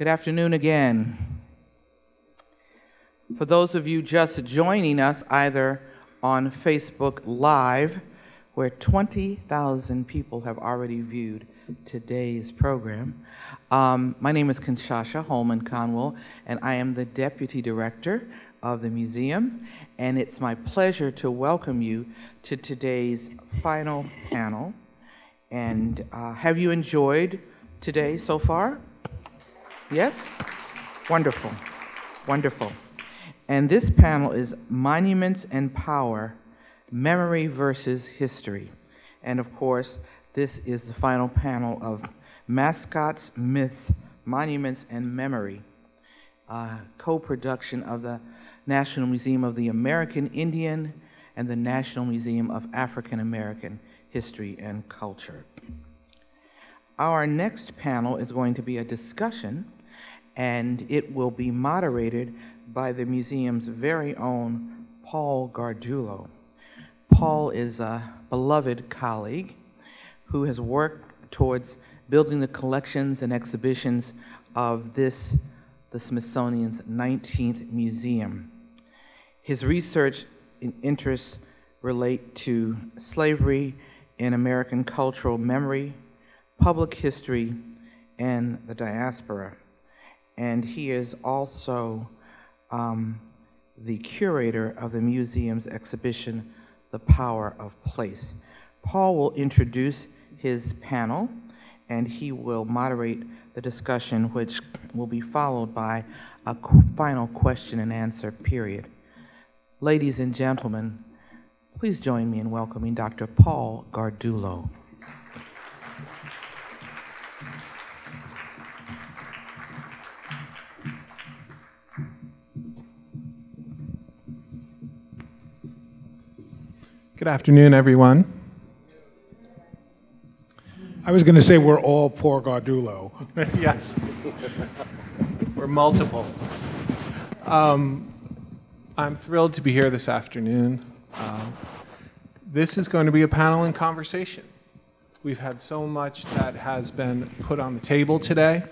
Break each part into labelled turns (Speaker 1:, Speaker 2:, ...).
Speaker 1: Good afternoon again. For those of you just joining us, either on Facebook Live, where 20,000 people have already viewed today's program. Um, my name is Kinshasha Holman Conwill, and I am the Deputy Director of the museum, and it's my pleasure to welcome you to today's final panel. And uh, have you enjoyed today so far? Yes? Wonderful, wonderful. And this panel is Monuments and Power Memory versus History. And of course, this is the final panel of Mascots, Myths, Monuments, and Memory, uh, co production of the National Museum of the American Indian and the National Museum of African American History and Culture. Our next panel is going to be a discussion, and it will be moderated by the museum's very own Paul Gardullo. Paul is a beloved colleague who has worked towards building the collections and exhibitions of this, the Smithsonian's 19th museum. His research and interests relate to slavery in American cultural memory, public history, and the diaspora. And he is also um, the curator of the museum's exhibition, The Power of Place. Paul will introduce his panel, and he will moderate the discussion, which will be followed by a final question and answer period. Ladies and gentlemen, please join me in welcoming Dr. Paul Gardullo.
Speaker 2: Good afternoon, everyone.
Speaker 3: I was going to say we're all poor Gardullo.
Speaker 2: yes. We're multiple. Um, I'm thrilled to be here this afternoon. Um, this is going to be a panel and conversation. We've had so much that has been put on the table today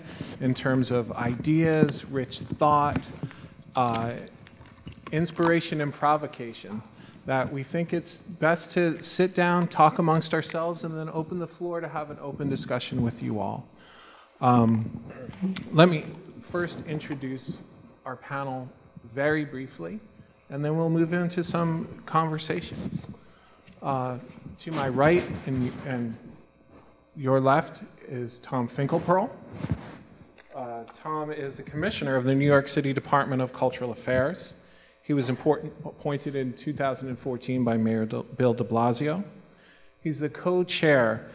Speaker 2: in terms of ideas, rich thought, uh, inspiration, and provocation that we think it's best to sit down, talk amongst ourselves, and then open the floor to have an open discussion with you all. Um, let me first introduce our panel very briefly, and then we'll move into some conversations. Uh, to my right and, and, your left is Tom Finkelpearl. Uh, Tom is the commissioner of the New York City Department of Cultural Affairs. He was important, appointed in 2014 by Mayor Bill de Blasio. He's the co chair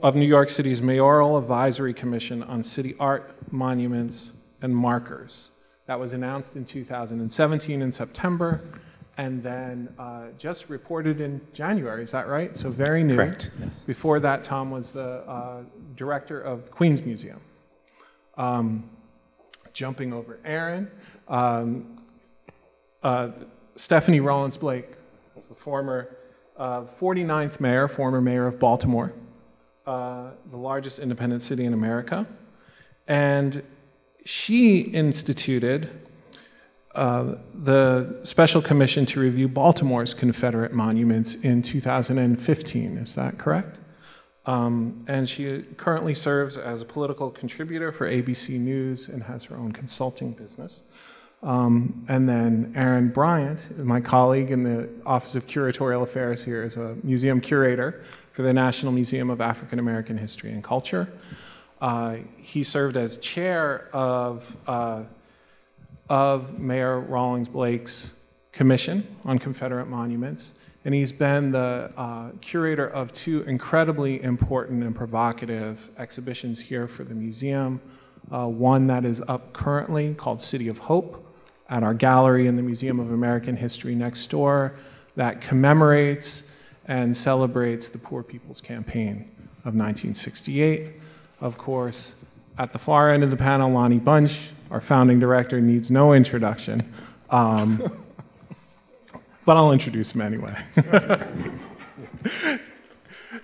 Speaker 2: of New York City's Mayoral Advisory Commission on City Art, Monuments, and Markers. That was announced in 2017 in September, and then uh, just reported in January. Is that right? So very new.
Speaker 1: Correct. Yes.
Speaker 2: Before that, Tom was the uh, director of Queens Museum. Um, jumping over Aaron, um, uh, Stephanie Rawlings Blake is the former uh, 49th mayor, former mayor of Baltimore, uh, the largest independent city in America. And she instituted uh, the Special Commission to review Baltimore's Confederate monuments in 2015. Is that correct? Um, and she currently serves as a political contributor for ABC News and has her own consulting business. Um, and then Aaron Bryant, my colleague in the Office of Curatorial Affairs here, is a museum curator for the National Museum of African American History and Culture. Uh, he served as chair of, uh, of Mayor Rawlings Blake's Commission on Confederate Monuments, and he's been the uh, curator of two incredibly important and provocative exhibitions here for the museum. Uh, one that is up currently called City of Hope, at our gallery in the Museum of American History next door that commemorates and celebrates the Poor People's Campaign of 1968. Of course, at the far end of the panel, Lonnie Bunch, our founding director, needs no introduction. Um, but I'll introduce him anyway.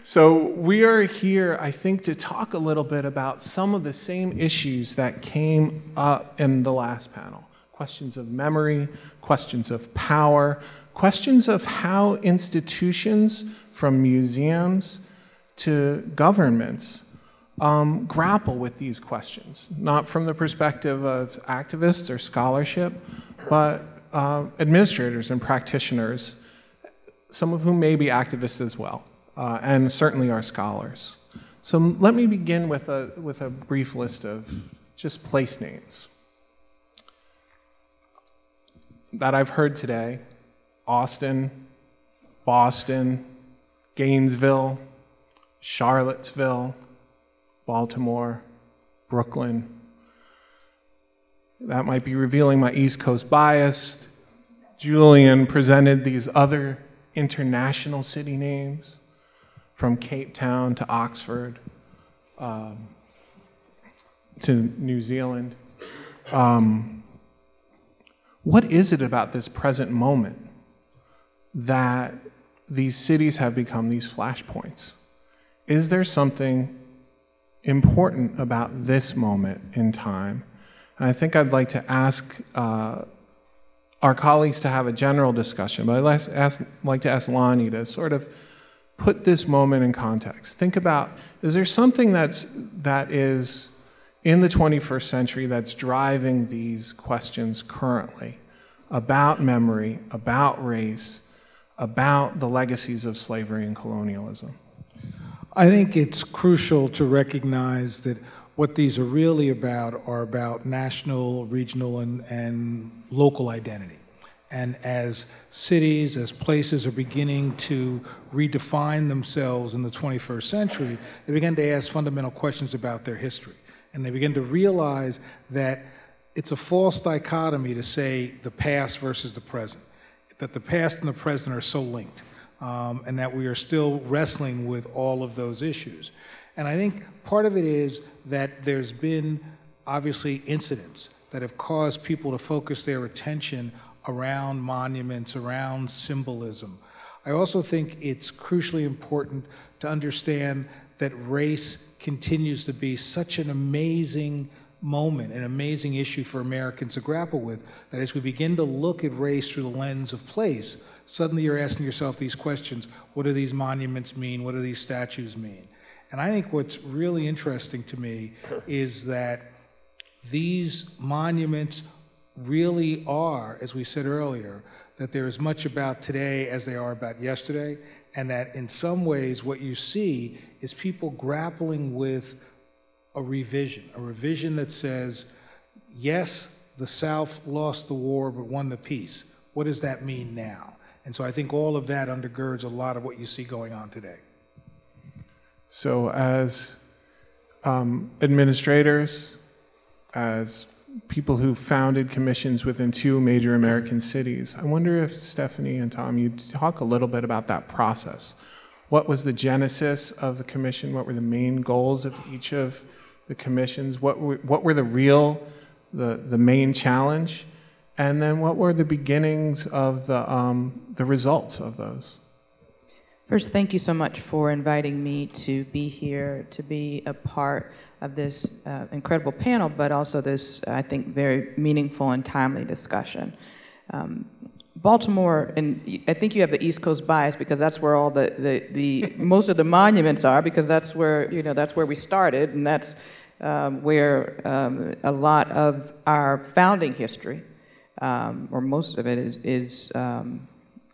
Speaker 2: So, we are here, I think, to talk a little bit about some of the same issues that came up in the last panel questions of memory, questions of power, questions of how institutions, from museums to governments, um, grapple with these questions, not from the perspective of activists or scholarship, but uh, administrators and practitioners, some of whom may be activists as well uh, and certainly our scholars. So let me begin with a, with a brief list of just place names that I've heard today Austin, Boston, Gainesville, Charlottesville, Baltimore, Brooklyn. That might be revealing my East Coast bias. Julian presented these other international city names from Cape Town to Oxford um, to New Zealand. Um, what is it about this present moment that these cities have become these flashpoints? Is there something important about this moment in time? And I think I'd like to ask uh, our colleagues to have a general discussion, but I'd ask, like to ask Lonnie to sort of put this moment in context. Think about is there something that's, that is in the 21st century that's driving these questions currently about memory, about race, about the legacies of slavery and colonialism?
Speaker 3: I think it's crucial to recognize that what these are really about are about national, regional, and, and local identity. And as cities, as places are beginning to redefine themselves in the 21st century, they begin to ask fundamental questions about their history. And they begin to realize that it's a false dichotomy to say the past versus the present, that the past and the present are so linked, um, and that we are still wrestling with all of those issues. And I think part of it is that there's been obviously incidents that have caused people to focus their attention around monuments, around symbolism. I also think it's crucially important to understand that race continues to be such an amazing moment, an amazing issue for Americans to grapple with, that as we begin to look at race through the lens of place, suddenly you're asking yourself these questions what do these monuments mean? What do these statues mean? And I think what's really interesting to me is that these monuments really are, as we said earlier, that they're as much about today as they are about yesterday, and that in some ways what you see is people grappling with a revision, a revision that says, yes, the South lost the war but won the peace. What does that mean now? And so I think all of that undergirds a lot of what you see going on today.
Speaker 2: So, as um, administrators, as people who founded commissions within two major American cities. I wonder if Stephanie and Tom, you'd talk a little bit about that process. What was the genesis of the commission? What were the main goals of each of the commissions? What were, what were the real, the, the main challenge? And then what were the beginnings of the, um, the results of those?
Speaker 4: First, thank you so much for inviting me to be here, to be a part of this uh, incredible panel, but also this, I think, very meaningful and timely discussion. Um, Baltimore, and I think you have the East Coast bias because that's where all the, the, the most of the monuments are because that's where, you know, that's where we started and that's um, where um, a lot of our founding history, um, or most of it, is, is, um,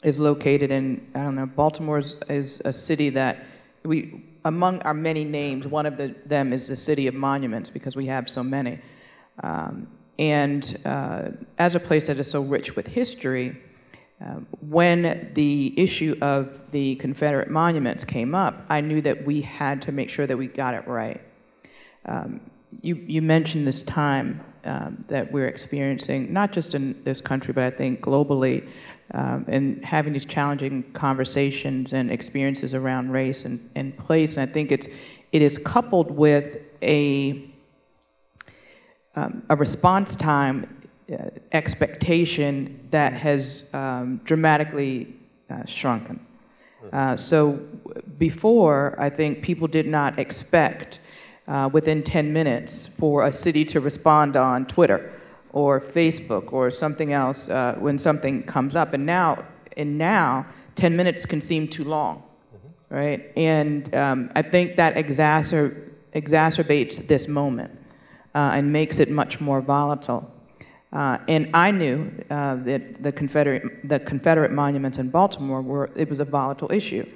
Speaker 4: is located in, I don't know, Baltimore is, is a city that we, among our many names, one of the, them is the City of Monuments because we have so many. Um, and uh, as a place that is so rich with history, uh, when the issue of the Confederate monuments came up, I knew that we had to make sure that we got it right. Um, you, you mentioned this time um, that we're experiencing, not just in this country, but I think globally, um, and having these challenging conversations and experiences around race and, and place. And I think it's, it is coupled with a, um, a response time uh, expectation that has um, dramatically uh, shrunken. Uh, so before, I think people did not expect uh, within 10 minutes for a city to respond on Twitter or Facebook or something else uh, when something comes up. And now, and now, 10 minutes can seem too long, right? And um, I think that exacer- exacerbates this moment uh, and makes it much more volatile. Uh, and I knew uh, that the Confederate, the Confederate monuments in Baltimore were, it was a volatile issue.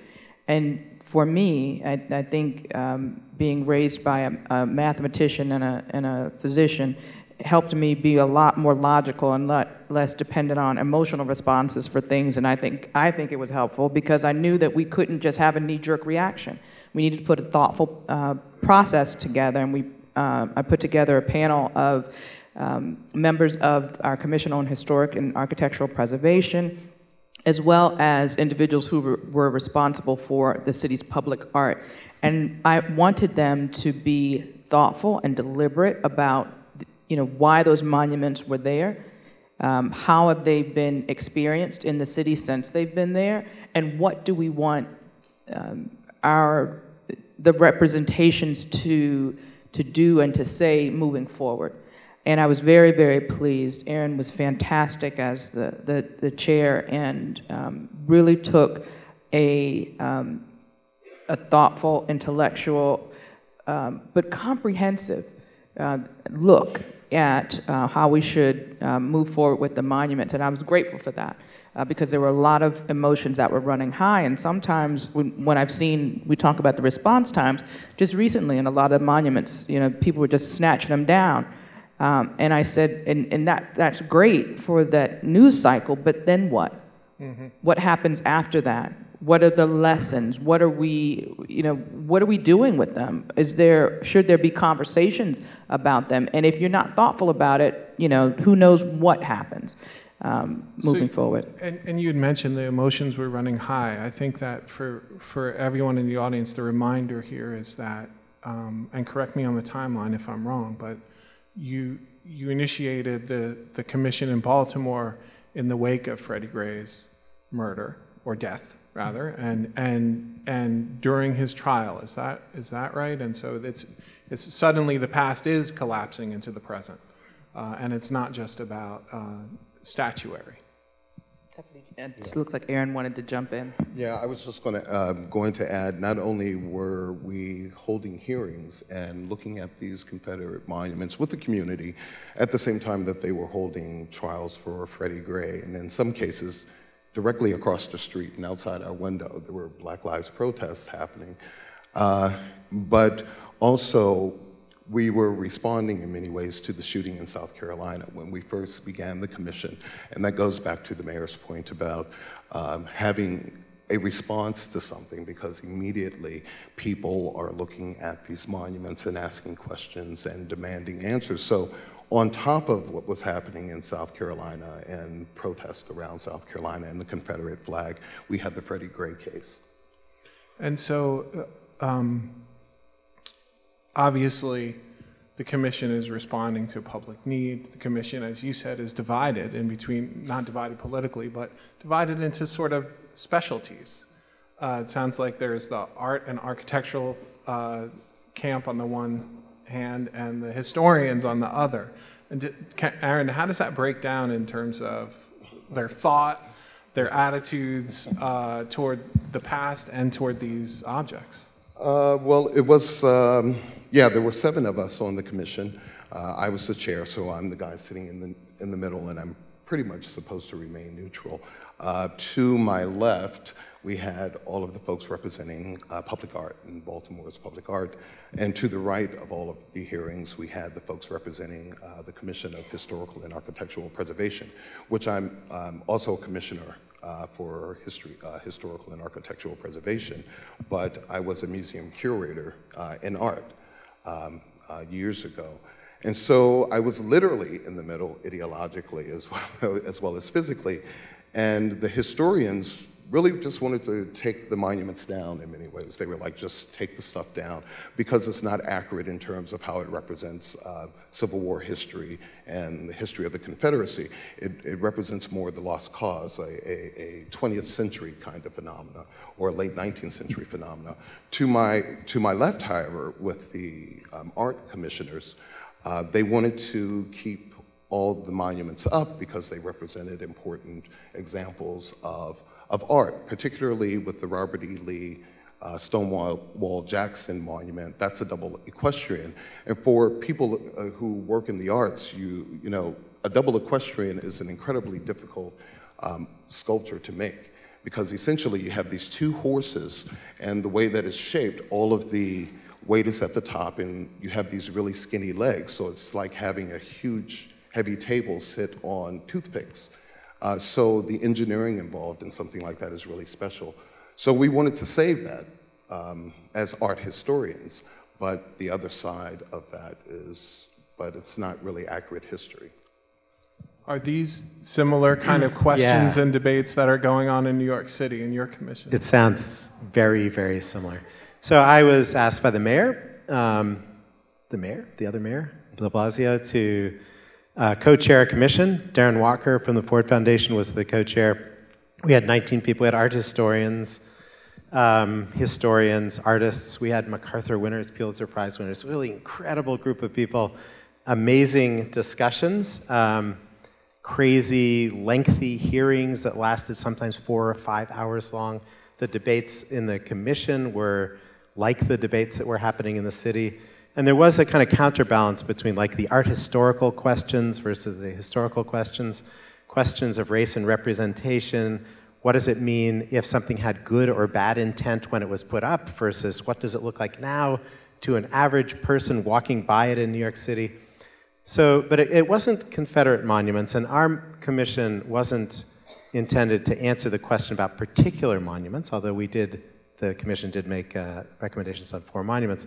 Speaker 4: And for me, I, I think um, being raised by a, a mathematician and a, and a physician helped me be a lot more logical and lot less dependent on emotional responses for things. And I think, I think it was helpful because I knew that we couldn't just have a knee-jerk reaction. We needed to put a thoughtful uh, process together, and we, uh, I put together a panel of um, members of our Commission on Historic and Architectural Preservation, as well as individuals who were, were responsible for the city's public art. And I wanted them to be thoughtful and deliberate about, you know, why those monuments were there, um, how have they been experienced in the city since they've been there, and what do we want um, our the representations to to do and to say moving forward. And I was very, very pleased. Aaron was fantastic as the, the, the chair and um, really took a, um, a thoughtful, intellectual, um, but comprehensive uh, look at uh, how we should uh, move forward with the monuments. And I was grateful for that. Uh, because there were a lot of emotions that were running high. And sometimes when, when, I've seen, we talk about the response times, just recently in a lot of monuments, you know, people were just snatching them down. Um, and I said, and, and that, that's great for that news cycle, but then what? Mm-hmm. What happens after that? What are the lessons? What are we, you know, what are we doing with them? Is there, should there be conversations about them? And if you're not thoughtful about it, you know, who knows what happens um, moving so, forward.
Speaker 2: And, and you had mentioned the emotions were running high. I think that for, for everyone in the audience, the reminder here is that, um, and correct me on the timeline if I'm wrong, but you, you initiated the, the commission in Baltimore in the wake of Freddie Gray's murder, or death, rather, and, and, and during his trial. Is that, is that right? And so it's, it's suddenly the past is collapsing into the present. Uh, and it's not just about uh, statuary.
Speaker 4: It looks like Aaron wanted to jump in.
Speaker 5: Yeah, I was just going to uh, going to add. Not only were we holding hearings and looking at these Confederate monuments with the community, at the same time that they were holding trials for Freddie Gray, and in some cases, directly across the street and outside our window, there were Black Lives protests happening. Uh, but also we were responding in many ways to the shooting in South Carolina when we first began the commission. And that goes back to the mayor's point about um, having a response to something because immediately people are looking at these monuments and asking questions and demanding answers. So on top of what was happening in South Carolina and protests around South Carolina and the Confederate flag, we had the Freddie Gray case.
Speaker 2: And so, uh, um, obviously, the commission is responding to public need. The commission, as you said, is divided in between, not divided politically, but divided into sort of specialties. Uh, it sounds like there's the art and architectural uh, camp on the one hand and the historians on the other. And can, Aaron, how does that break down in terms of their thought, their attitudes uh, toward the past and toward these objects?
Speaker 5: Uh, well, it was, um, yeah, there were seven of us on the commission. Uh, I was the chair, so I'm the guy sitting in the, in the middle, and I'm pretty much supposed to remain neutral. Uh, to my left, we had all of the folks representing uh, public art in Baltimore's public art. And to the right of all of the hearings, we had the folks representing uh, the Commission of Historical and Architectural Preservation, which I'm um, also a commissioner uh, for history, uh, historical and architectural preservation, but I was a museum curator uh, in art um, uh, years ago. And so I was literally in the middle ideologically as well, as well as physically. And the historians really just wanted to take the monuments down in many ways. They were like, just take the stuff down because it's not accurate in terms of how it represents uh, Civil War history and the history of the Confederacy. It, it represents more the lost cause, a, a, a, 20th century kind of phenomena or late 19th century phenomena. To my, to my left, however, with the um, art commissioners, uh, they wanted to keep all the monuments up because they represented important examples of of art, particularly with the Robert E. Lee uh, Stonewall Jackson Monument. That's a double equestrian. And for people uh, who work in the arts, you, you know, a double equestrian is an incredibly difficult um, sculpture to make because essentially you have these two horses and the way that it's shaped, all of the weight is at the top and you have these really skinny legs. So it's like having a huge, heavy table sit on toothpicks. Uh, so the engineering involved in something like that is really special. So we wanted to save that um, as art historians, but the other side of that is, but it's not really accurate history.
Speaker 2: Are these similar kind of questions yeah. and debates that are going on in New York City in your commission?
Speaker 6: It sounds very, very similar. So I was asked by the mayor, um, the mayor, the other mayor, de Blasio, to uh, co-chair commission. Darren Walker from the Ford Foundation was the co-chair. We had 19 people. We had art historians, um, historians, artists. We had MacArthur winners, Pulitzer Prize winners. Really incredible group of people. Amazing discussions. Um, crazy, lengthy hearings that lasted sometimes four or five hours long. The debates in the commission were like the debates that were happening in the city. And there was a kind of counterbalance between like the art historical questions versus the historical questions, questions of race and representation. What does it mean if something had good or bad intent when it was put up versus what does it look like now to an average person walking by it in New York City? So, but it, it wasn't Confederate monuments, and our commission wasn't intended to answer the question about particular monuments, although we did, the commission did make uh, recommendations on four monuments.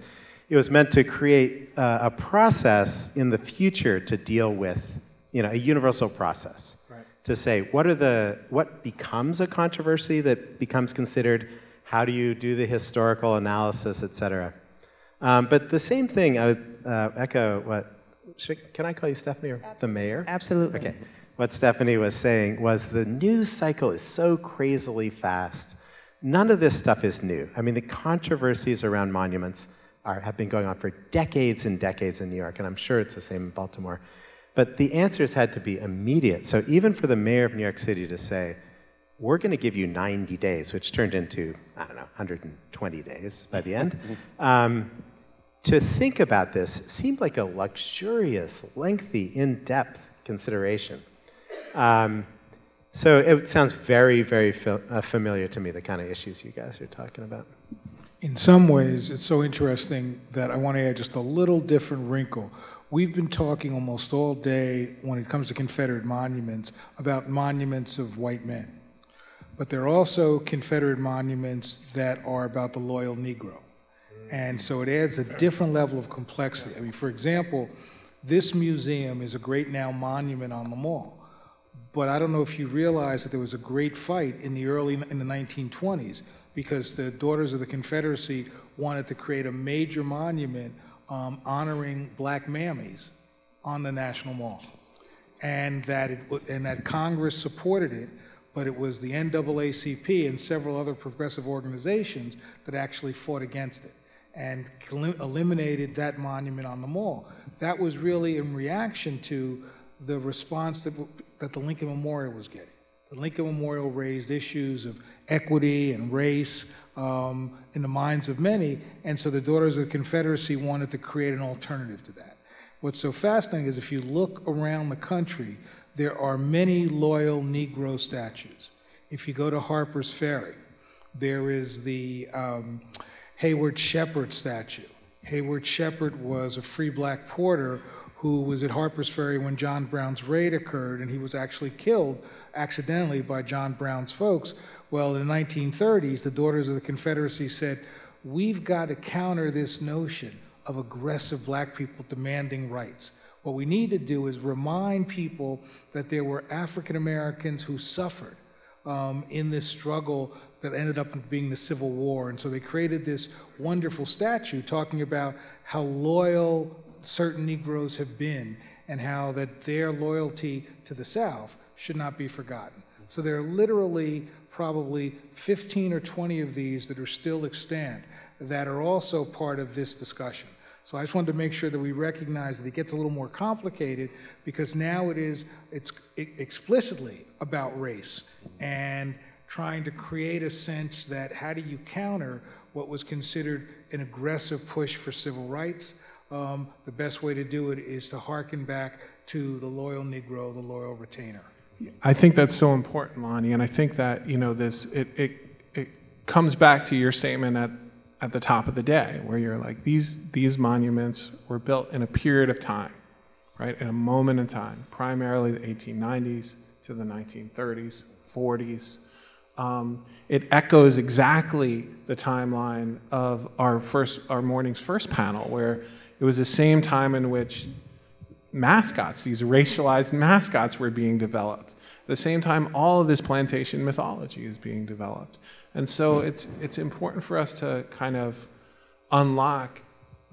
Speaker 6: It was meant to create uh, a process in the future to deal with, you know, a universal process. Right. To say what are the what becomes a controversy that becomes considered. How do you do the historical analysis, et cetera? Um, but the same thing, I would uh, echo what, should, can I call you Stephanie or Absolutely. the mayor?
Speaker 4: Absolutely.
Speaker 6: Okay. What Stephanie was saying was the news cycle is so crazily fast. None of this stuff is new. I mean, the controversies around monuments are, have been going on for decades and decades in New York, and I'm sure it's the same in Baltimore. But the answers had to be immediate. So even for the mayor of New York City to say, we're going to give you 90 days, which turned into, I don't know, 120 days by the end, um, to think about this seemed like a luxurious, lengthy, in depth consideration. Um, so it sounds very, very uh, familiar to me, the kind of issues you guys are talking about
Speaker 3: in some ways, it's so interesting that I want to add just a little different wrinkle. We've been talking almost all day when it comes to Confederate monuments about monuments of white men. But there are also Confederate monuments that are about the loyal Negro. And so it adds a different level of complexity. I mean, for example, this museum is a great now monument on the mall. But I don't know if you realize that there was a great fight in the early in the 1920s because the Daughters of the Confederacy wanted to create a major monument um, honoring black mammies on the National Mall. And that, it, and that Congress supported it, but it was the NAACP and several other progressive organizations that actually fought against it and eliminated that monument on the mall. That was really in reaction to the response that, that the Lincoln Memorial was getting. Lincoln Memorial raised issues of equity and race um, in the minds of many, and so the Daughters of the Confederacy wanted to create an alternative to that. What's so fascinating is if you look around the country, there are many loyal Negro statues. If you go to Harper's Ferry, there is the um, Heyward Shepherd statue. Heyward Shepherd was a free black porter who was at Harper's Ferry when John Brown's raid occurred, and he was actually killed accidentally by John Brown's folks. Well, in the 1930s, the Daughters of the Confederacy said, We've got to counter this notion of aggressive black people demanding rights. What we need to do is remind people that there were African Americans who suffered um, in this struggle that ended up being the Civil War. And so they created this wonderful statue talking about how loyal certain Negroes have been and how that their loyalty to the South should not be forgotten. So there are literally probably 15 or 20 of these that are still extant that are also part of this discussion. So I just wanted to make sure that we recognize that it gets a little more complicated because now it is it's explicitly about race and trying to create a sense that how do you counter what was considered an aggressive push for civil rights? Um, the best way to do it is to hearken back to the loyal Negro, the loyal retainer.
Speaker 2: I think that's so important, Lonnie, and I think that you know this. It it it comes back to your statement at at the top of the day, where you're like these these monuments were built in a period of time, right? In a moment in time, primarily the 1890s to the 1930s, 40s. Um, it echoes exactly the timeline of our first our morning's first panel, where it was the same time in which mascots, these racialized mascots, were being developed. At the same time, all of this plantation mythology is being developed. And so it's, it's important for us to kind of unlock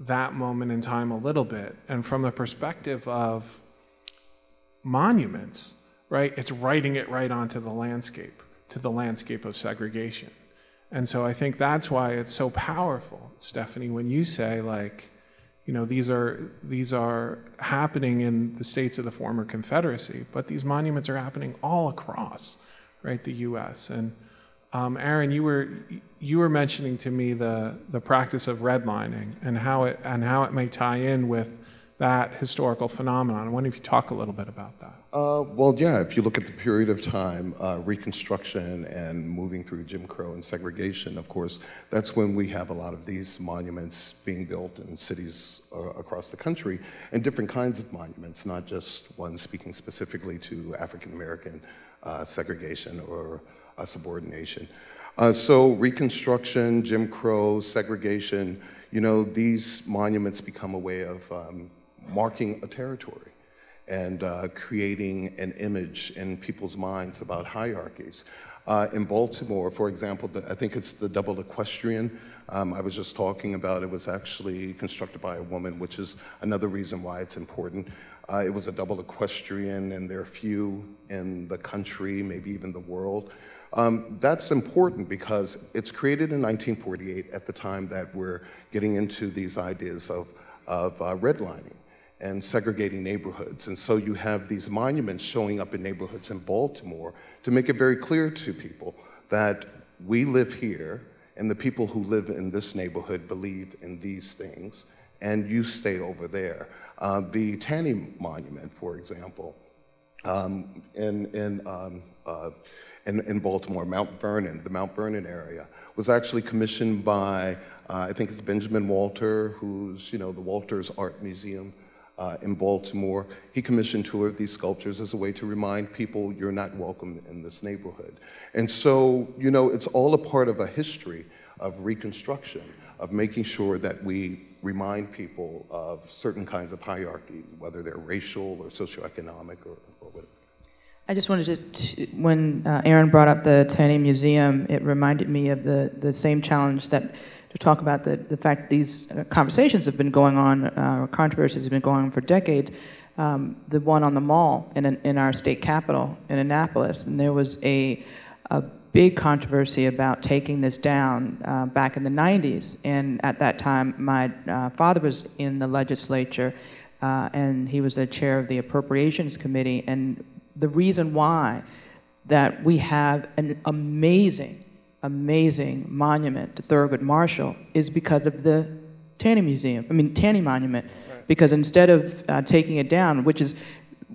Speaker 2: that moment in time a little bit. And from the perspective of monuments, right, it's writing it right onto the landscape, to the landscape of segregation. And so I think that's why it's so powerful, Stephanie, when you say, like, you know, these are, these are happening in the states of the former Confederacy, but these monuments are happening all across, right, the U.S. And um, Aaron, you were, you were mentioning to me the, the practice of redlining and how, it, and how it may tie in with that historical phenomenon. I wonder if you talk a little bit about that.
Speaker 5: Uh, well, yeah, if you look at the period of time, uh, Reconstruction and moving through Jim Crow and segregation, of course, that's when we have a lot of these monuments being built in cities uh, across the country, and different kinds of monuments, not just one speaking specifically to African American uh, segregation or subordination. Uh, so, Reconstruction, Jim Crow, segregation, you know, these monuments become a way of um, marking a territory and uh, creating an image in people's minds about hierarchies. Uh, in Baltimore, for example, the, I think it's the double equestrian um, I was just talking about. It was actually constructed by a woman, which is another reason why it's important. Uh, it was a double equestrian, and there are few in the country, maybe even the world. Um, that's important because it's created in 1948 at the time that we're getting into these ideas of, of uh, redlining and segregating neighborhoods. And so you have these monuments showing up in neighborhoods in Baltimore to make it very clear to people that we live here and the people who live in this neighborhood believe in these things and you stay over there. Uh, the Taney Monument, for example, um, in, in, um, uh, in, in, Baltimore, Mount Vernon, the Mount Vernon area, was actually commissioned by, uh, I think it's Benjamin Walter, who's, you know, the Walters Art Museum uh, in Baltimore. He commissioned two of these sculptures as a way to remind people you're not welcome in this neighborhood. And so, you know, it's all a part of a history of Reconstruction, of making sure that we remind people of certain kinds of hierarchy, whether they're racial or socioeconomic or, or whatever.
Speaker 4: I just wanted to, when uh, Aaron brought up the Taney Museum, it reminded me of the, the same challenge that to talk about the, the fact these uh, conversations have been going on, uh, controversies have been going on for decades. Um, the one on the mall in, in our state capital in Annapolis, and there was a, a big controversy about taking this down uh, back in the 90s. And at that time, my uh, father was in the legislature, uh, and he was the chair of the Appropriations Committee. And the reason why that we have an amazing amazing monument to Thurgood Marshall is because of the Taney Museum, I mean, Taney Monument. Right. Because instead of uh, taking it down, which is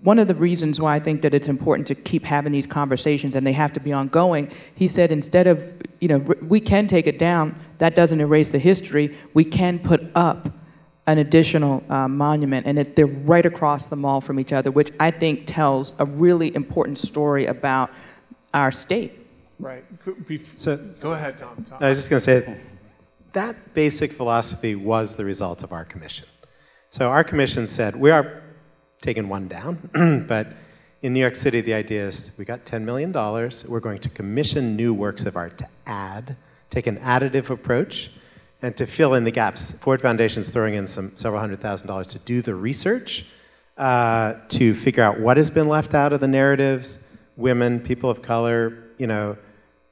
Speaker 4: one of the reasons why I think that it's important to keep having these conversations and they have to be ongoing, he said instead of, you know, we can take it down, that doesn't erase the history, we can put up an additional uh, monument, and it, they're right across the mall from each other, which I think tells a really important story about our state.
Speaker 2: Right. So, go ahead, Tom. Tom.
Speaker 6: I was just going to say that basic philosophy was the result of our commission. So our commission said we are taking one down, but in New York City, the idea is we got $10 million. We're going to commission new works of art to add, take an additive approach, and to fill in the gaps. Ford Foundation is throwing in some several hundred thousand dollars to do the research, uh, to figure out what has been left out of the narratives, women, people of color, you know,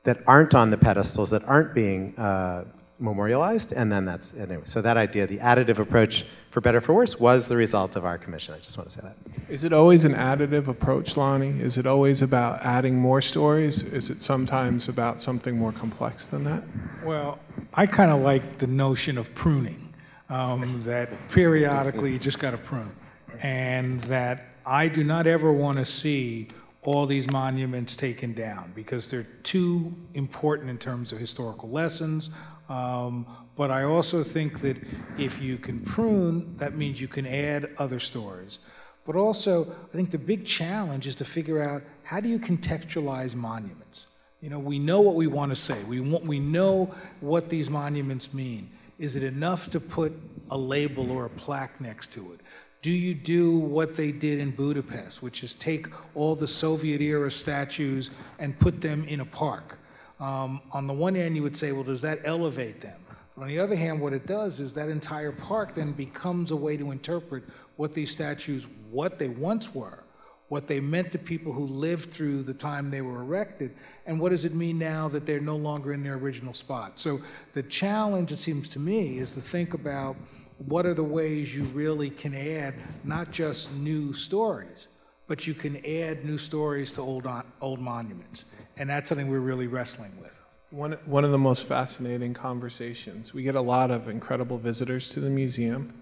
Speaker 6: that aren't on the pedestals, that aren't being uh, memorialized, and then that's anyway. So that idea, the additive approach, for better or for worse, was the result of our commission. I just want to say that.
Speaker 2: Is it always an additive approach, Lonnie? Is it always about adding more stories? Is it sometimes about something more complex than that?
Speaker 3: Well, I kind of like the notion of pruning, um, that periodically you just got to prune. And that I do not ever want to see all these monuments taken down because they're too important in terms of historical lessons. Um, but I also think that if you can prune, that means you can add other stories. But also, I think the big challenge is to figure out how do you contextualize monuments? You know, we know what we want to say. We, want, we know what these monuments mean. Is it enough to put a label or a plaque next to it? Do you do what they did in Budapest, which is take all the Soviet era statues and put them in a park? Um, on the one hand, you would say, well, does that elevate them? But on the other hand, what it does is that entire park then becomes a way to interpret what these statues, what they once were, what they meant to people who lived through the time they were erected, and what does it mean now that they're no longer in their original spot. So the challenge, it seems to me, is to think about what are the ways you really can add not just new stories, but you can add new stories to old, on, old monuments. And that's something we're really wrestling with.
Speaker 2: One, one of the most fascinating conversations. We get a lot of incredible visitors to the museum.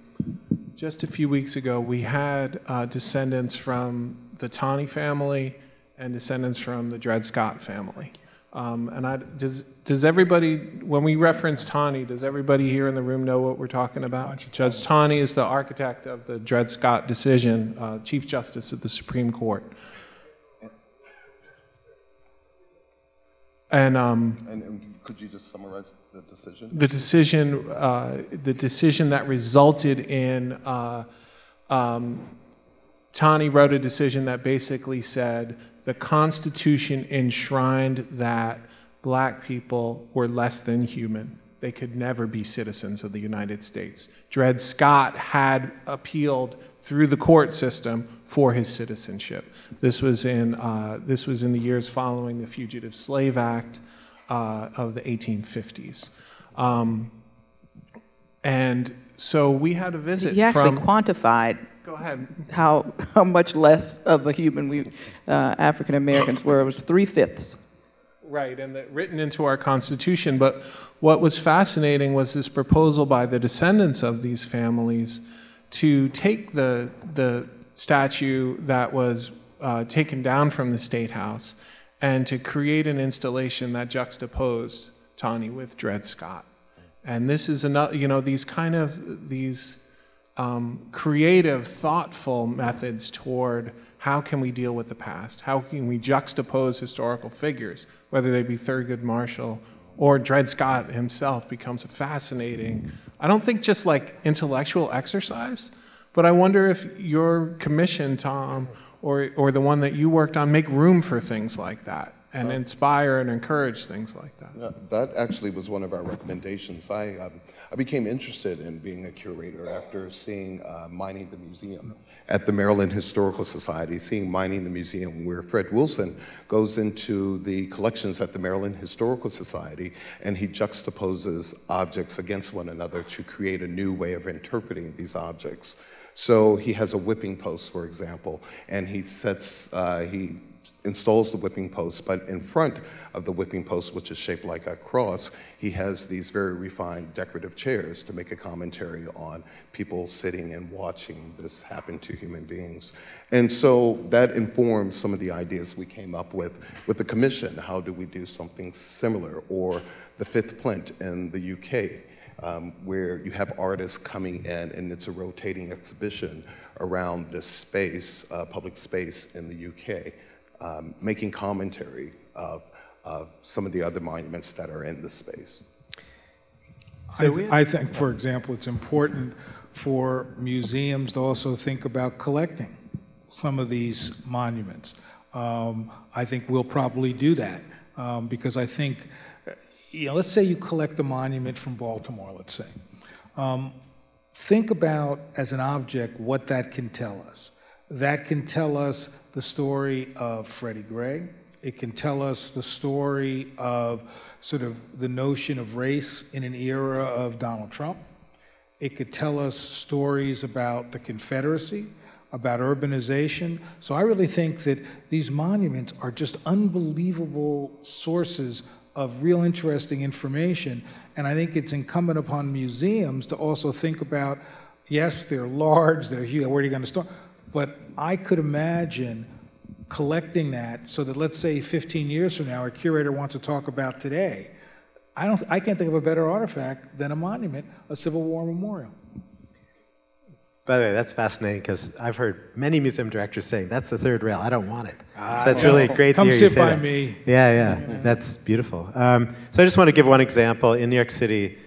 Speaker 2: Just a few weeks ago, we had uh, descendants from the Taney family and descendants from the Dred Scott family. Um, and I, does, does everybody, when we reference Taney, does everybody here in the room know what we're talking about? Judge Taney is the architect of the Dred Scott decision, uh, Chief Justice of the Supreme Court. And um,
Speaker 5: And, and could you just summarize the decision?
Speaker 2: the decision, uh, the decision that resulted in, uh, um, Taney wrote a decision that basically said the Constitution enshrined that black people were less than human. They could never be citizens of the United States. Dred Scott had appealed through the court system for his citizenship. This was in, uh, this was in the years following the Fugitive Slave Act uh, of the 1850s. Um, and so we had a visit
Speaker 4: He actually
Speaker 2: from.
Speaker 4: quantified
Speaker 2: Go ahead.
Speaker 4: how, how much less of a human we, uh, African Americans were. It was three fifths.
Speaker 2: Right, and that written into our Constitution. But what was fascinating was this proposal by the descendants of these families to take the, the statue that was uh, taken down from the State House and to create an installation that juxtaposed Taney with Dred Scott. And this is another, you know, these kind of, these um, creative, thoughtful methods toward how can we deal with the past? How can we juxtapose historical figures, whether they be Thurgood Marshall or Dred Scott himself becomes a fascinating, I don't think just like intellectual exercise, but I wonder if your commission, Tom, or, or the one that you worked on, make room for things like that and inspire and encourage things like that.
Speaker 5: Yeah, that actually was one of our recommendations. I, um, I became interested in being a curator after seeing uh, Mining the Museum at the Maryland Historical Society, seeing Mining the Museum, where Fred Wilson goes into the collections at the Maryland Historical Society and he juxtaposes objects against one another to create a new way of interpreting these objects. So he has a whipping post, for example, and he sets, uh, he installs the whipping post, but in front of the whipping post, which is shaped like a cross, he has these very refined decorative chairs to make a commentary on people sitting and watching this happen to human beings. And so that informs some of the ideas we came up with with the commission. How do we do something similar? Or the fifth plinth in the UK, um, where you have artists coming in and it's a rotating exhibition around this space, uh, public space in the UK um, making commentary of, of some of the other monuments that are in the space.
Speaker 3: I, th- I think, for example, it's important for museums to also think about collecting. some of these monuments. Um, I think we'll probably do that um, because I think, uh, you know, let's say you collect a monument from Baltimore, let's say. Um, think about as an object what that can tell us. That can tell us the story of Freddie Gray. It can tell us the story of sort of the notion of race in an era of Donald Trump. It could tell us stories about the Confederacy, about urbanization. So I really think that these monuments are just unbelievable sources of real interesting information. And I think it's incumbent upon museums to also think about yes, they're large, they're huge, where are you going to store? But I could imagine collecting that so that let's say 15 years from now, a curator wants to talk about today. I, don't, I can't think of a better artifact than a monument, a Civil War memorial.
Speaker 6: By the way, that's fascinating because I've heard many museum directors saying that's the third rail. I don't want it. so it's really great
Speaker 3: Come
Speaker 6: to hear you say Come sit
Speaker 3: by
Speaker 6: that.
Speaker 3: me.
Speaker 6: Yeah, yeah, that's beautiful. Um, so I just want to give one example. In New York City,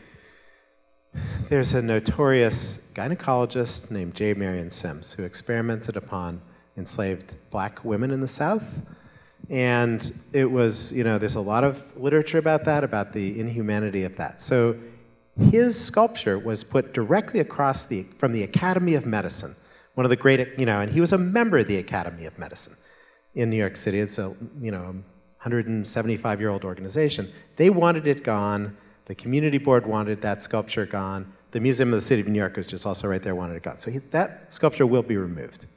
Speaker 6: there's a notorious gynecologist named J. Marion Sims who experimented upon enslaved black women in the South. And it was, you know, there's a lot of literature about that, about the inhumanity of that. So his sculpture was put directly across the, from the Academy of Medicine, one of the great, you know, and he was a member of the Academy of Medicine in New York City. It's a, you know, 175 year old organization. They wanted it gone. The community board wanted that sculpture gone. The Museum of the City of New York, is also right there, wanted it gone. So he, that sculpture will be removed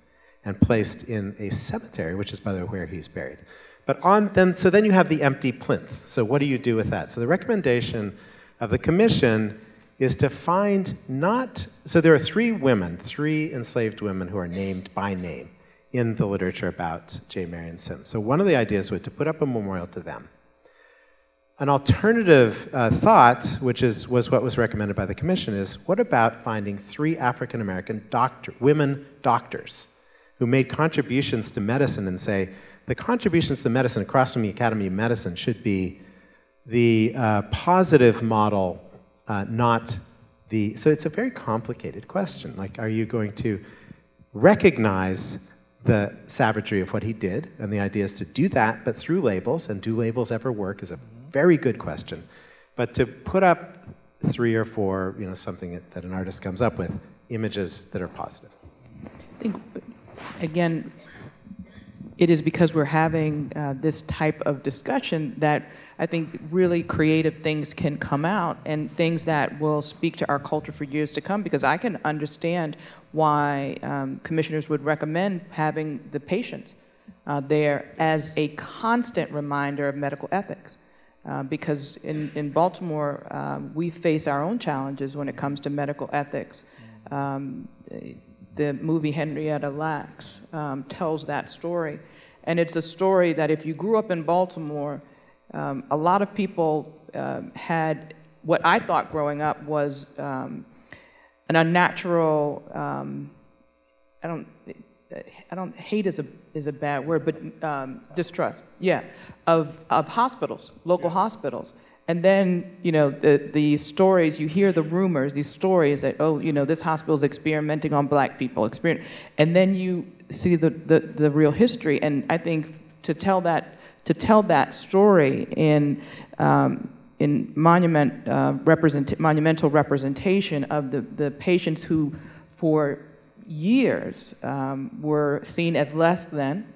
Speaker 6: and placed in a cemetery, which is, by the way, where he's buried. But on then, so then you have the empty plinth. So what do you do with that? So the recommendation of the commission is to find not, so there are three women, three enslaved women who are named by name in the literature about J. Marion Sims. So one of the ideas was to put up a memorial to them. An alternative uh, thought, which is, was what was recommended by the commission, is what about finding three African American doctor, women doctors who made contributions to medicine and say, the contributions to medicine across from the Academy of Medicine should be the uh, positive model, uh, not the. So it's a very complicated question. Like, are you going to recognize the savagery of what he did? And the idea is to do that, but through labels, and do labels ever work is a very good question. But to put up three or four, you know, something that, that an artist comes up with, images that are positive.
Speaker 4: I think, again, it is because we're having uh, this type of discussion that I think really creative things can come out and things that will speak to our culture for years to come. Because I can understand why um, commissioners would recommend having the patients uh, there as a constant reminder of medical ethics. Uh, because in, in Baltimore, um, we face our own challenges when it comes to medical ethics. Um, the movie Henrietta Lacks um, tells that story. And it's a story that if you grew up in Baltimore, um, a lot of people um, had what I thought growing up was um, an unnatural, um, I don't, I don't, hate is a, is a bad word, but um, distrust, yeah, of, of hospitals, local hospitals. And then, you know, the, the stories, you hear the rumors, these stories that, oh, you know, this hospital is experimenting on black people, experiment, and then you see the, the, the real history. And I think to tell that, to tell that story in, um, in monument, uh, represent, monumental representation of the, the patients who, for years, um, were seen as less than,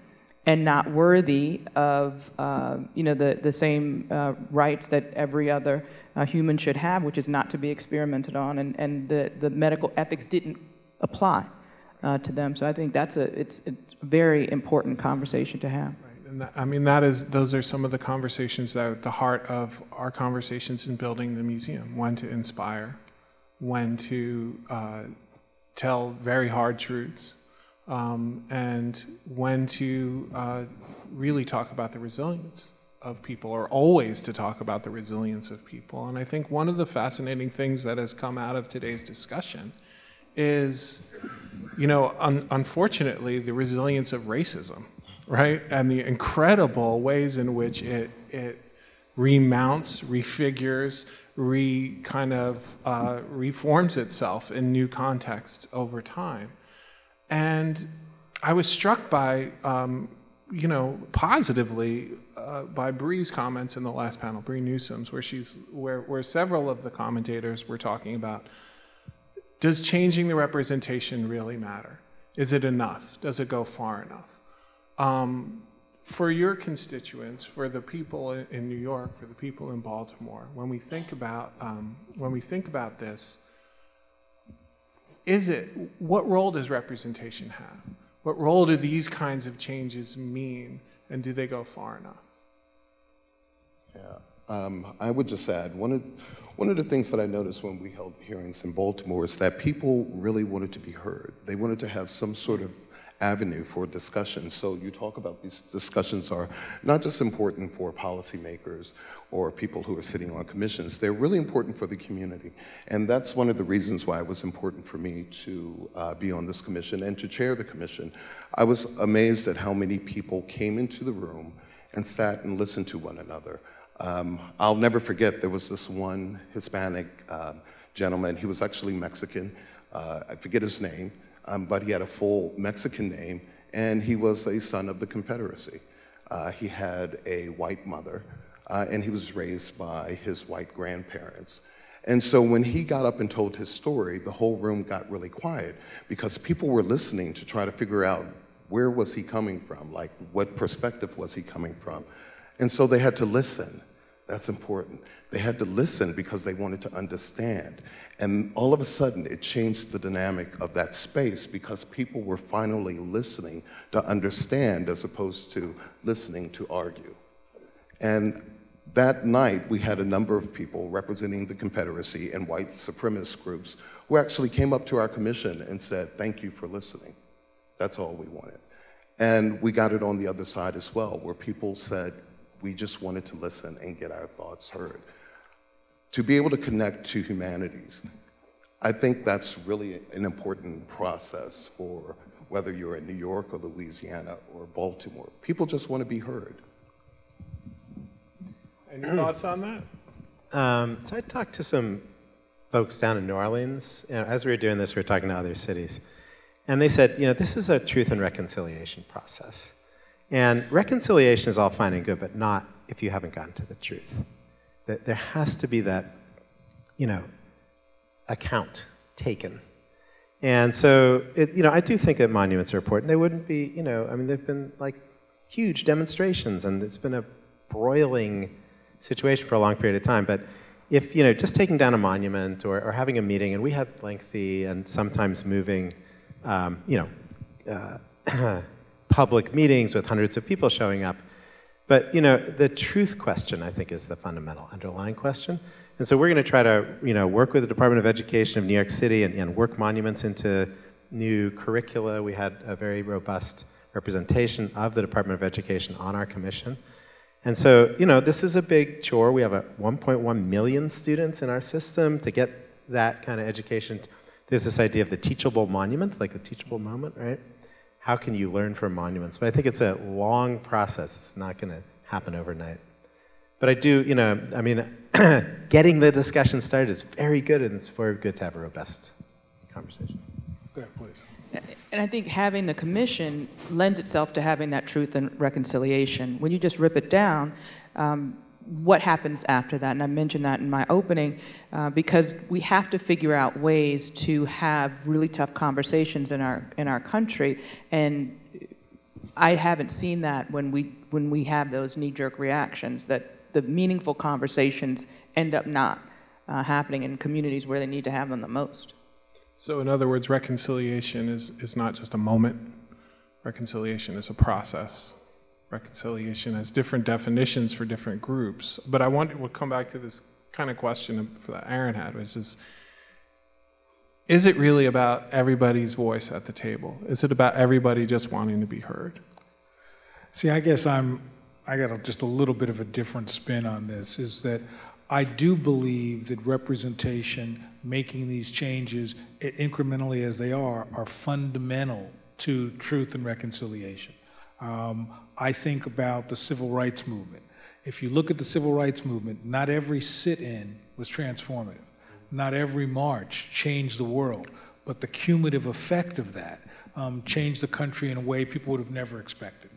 Speaker 4: and not worthy of uh, you know the, the same uh, rights that every other uh, human should have, which is not to be experimented on, and, and the, the medical ethics didn't apply uh, to them. So I think that's a it's, it's a very important conversation to have.
Speaker 2: And I mean that is those are some of the conversations that are at the heart of our conversations in building the museum. When to inspire, when to uh, tell very hard truths um, and when to uh, really talk about the resilience of people, or always to talk about the resilience of people. And I think one of the fascinating things that has come out of today's discussion is, you know, un- unfortunately, the resilience of racism, right? And the incredible ways in which it, it remounts, refigures, re kind of uh, reforms itself in new contexts over time. And I was struck by, um, you know, positively uh, by Bree's comments in the last panel, Bree Newsome's, where she's where where several of the commentators were talking about does changing the representation really matter? Is it enough? Does it go far enough? Um, for your constituents, for the people in- New York, for the people in Baltimore, when we think about um, when we think about this, is it what role does representation have? What role do these kinds of changes mean, and do they go far enough?
Speaker 5: Yeah, um, I would just add one of one of the things that I noticed when we held hearings in Baltimore is that people really wanted to be heard. They wanted to have some sort of avenue for discussion. So you talk about these discussions are not just important for policymakers or people who are sitting on commissions, they're really important for the community. And that's one of the reasons why it was important for me to uh, be on this commission and to chair the commission. I was amazed at how many people came into the room and sat and listened to one another. Um, I'll never forget, there was this one Hispanic uh, gentleman, he was actually Mexican, uh, I forget his name, um, but he had a full Mexican name, and he was a son of the Confederacy. Uh, he had a white mother, uh, and he was raised by his white grandparents. And so when he got up and told his story, the whole room got really quiet because people were listening to try to figure out where was he coming from, like what perspective was he coming from. And so they had to listen. That's important. They had to listen because they wanted to understand. And all of a sudden, it changed the dynamic of that space because people were finally listening to understand as opposed to listening to argue. And that night, we had a number of people representing the Confederacy and white supremacist groups who actually came up to our commission and said, Thank you for listening. That's all we wanted. And we got it on the other side as well, where people said, We just wanted to listen and get our thoughts heard. To be able to connect to humanities, I think that's really an important process for whether you're in New York or Louisiana or Baltimore. People just want to be heard.
Speaker 2: Any thoughts on that?
Speaker 6: Um, so I talked to some folks down in New Orleans. You know, as we were doing this, we were talking to other cities. And they said, you know, this is a truth and reconciliation process. And reconciliation is all fine and good, but not if you haven't gotten to the truth. That there has to be that, you know, account taken. And so, it, you know, I do think that monuments are important. They wouldn't be, you know, I mean, there've been like huge demonstrations, and it's been a broiling situation for a long period of time. But if, you know, just taking down a monument or, or having a meeting, and we had lengthy and sometimes moving, um, you know, uh, public meetings with hundreds of people showing up. But, you know, the truth question, I think, is the fundamental underlying question. And so we're going to try to, you know, work with the Department of Education of New York City and, and work monuments into new curricula. We had a very robust representation of the Department of Education on our commission. And so, you know, this is a big chore. We have a 1.1 million students in our system to get that kind of education. There's this idea of the teachable monument, like the teachable moment, right? How can you learn from monuments? But I think it's a long process. It's not going to happen overnight. But I do, you know, I mean, getting the discussion started is very good, and it's very good to have a robust conversation.
Speaker 3: Go ahead, please.
Speaker 4: And I think having the commission lends itself to having that truth and reconciliation. When you just rip it down, um, what happens after that? And I mentioned that in my opening uh, because we have to figure out ways to have really tough conversations in our in our country, and I haven't seen that when we when we have those knee-jerk reactions that the meaningful conversations end up not uh, happening in communities where they need to have them the most.
Speaker 2: So, in other words, reconciliation is, is not just a moment, reconciliation is a process. Reconciliation has different definitions for different groups. But I want we'll come back to this kind of question that Aaron had, which is is it really about everybody's voice at the table? Is it about everybody just wanting to be heard?
Speaker 3: See, I guess I'm, I got a, just a little bit of a different spin on this, is that I do believe that representation, making these changes incrementally as they are, are fundamental to truth and reconciliation. Um, I think about the civil rights movement. If you look at the civil rights movement, not every sit in was transformative. Not every march changed the world. but the cumulative effect of that um, changed the country in a way people would have never expected.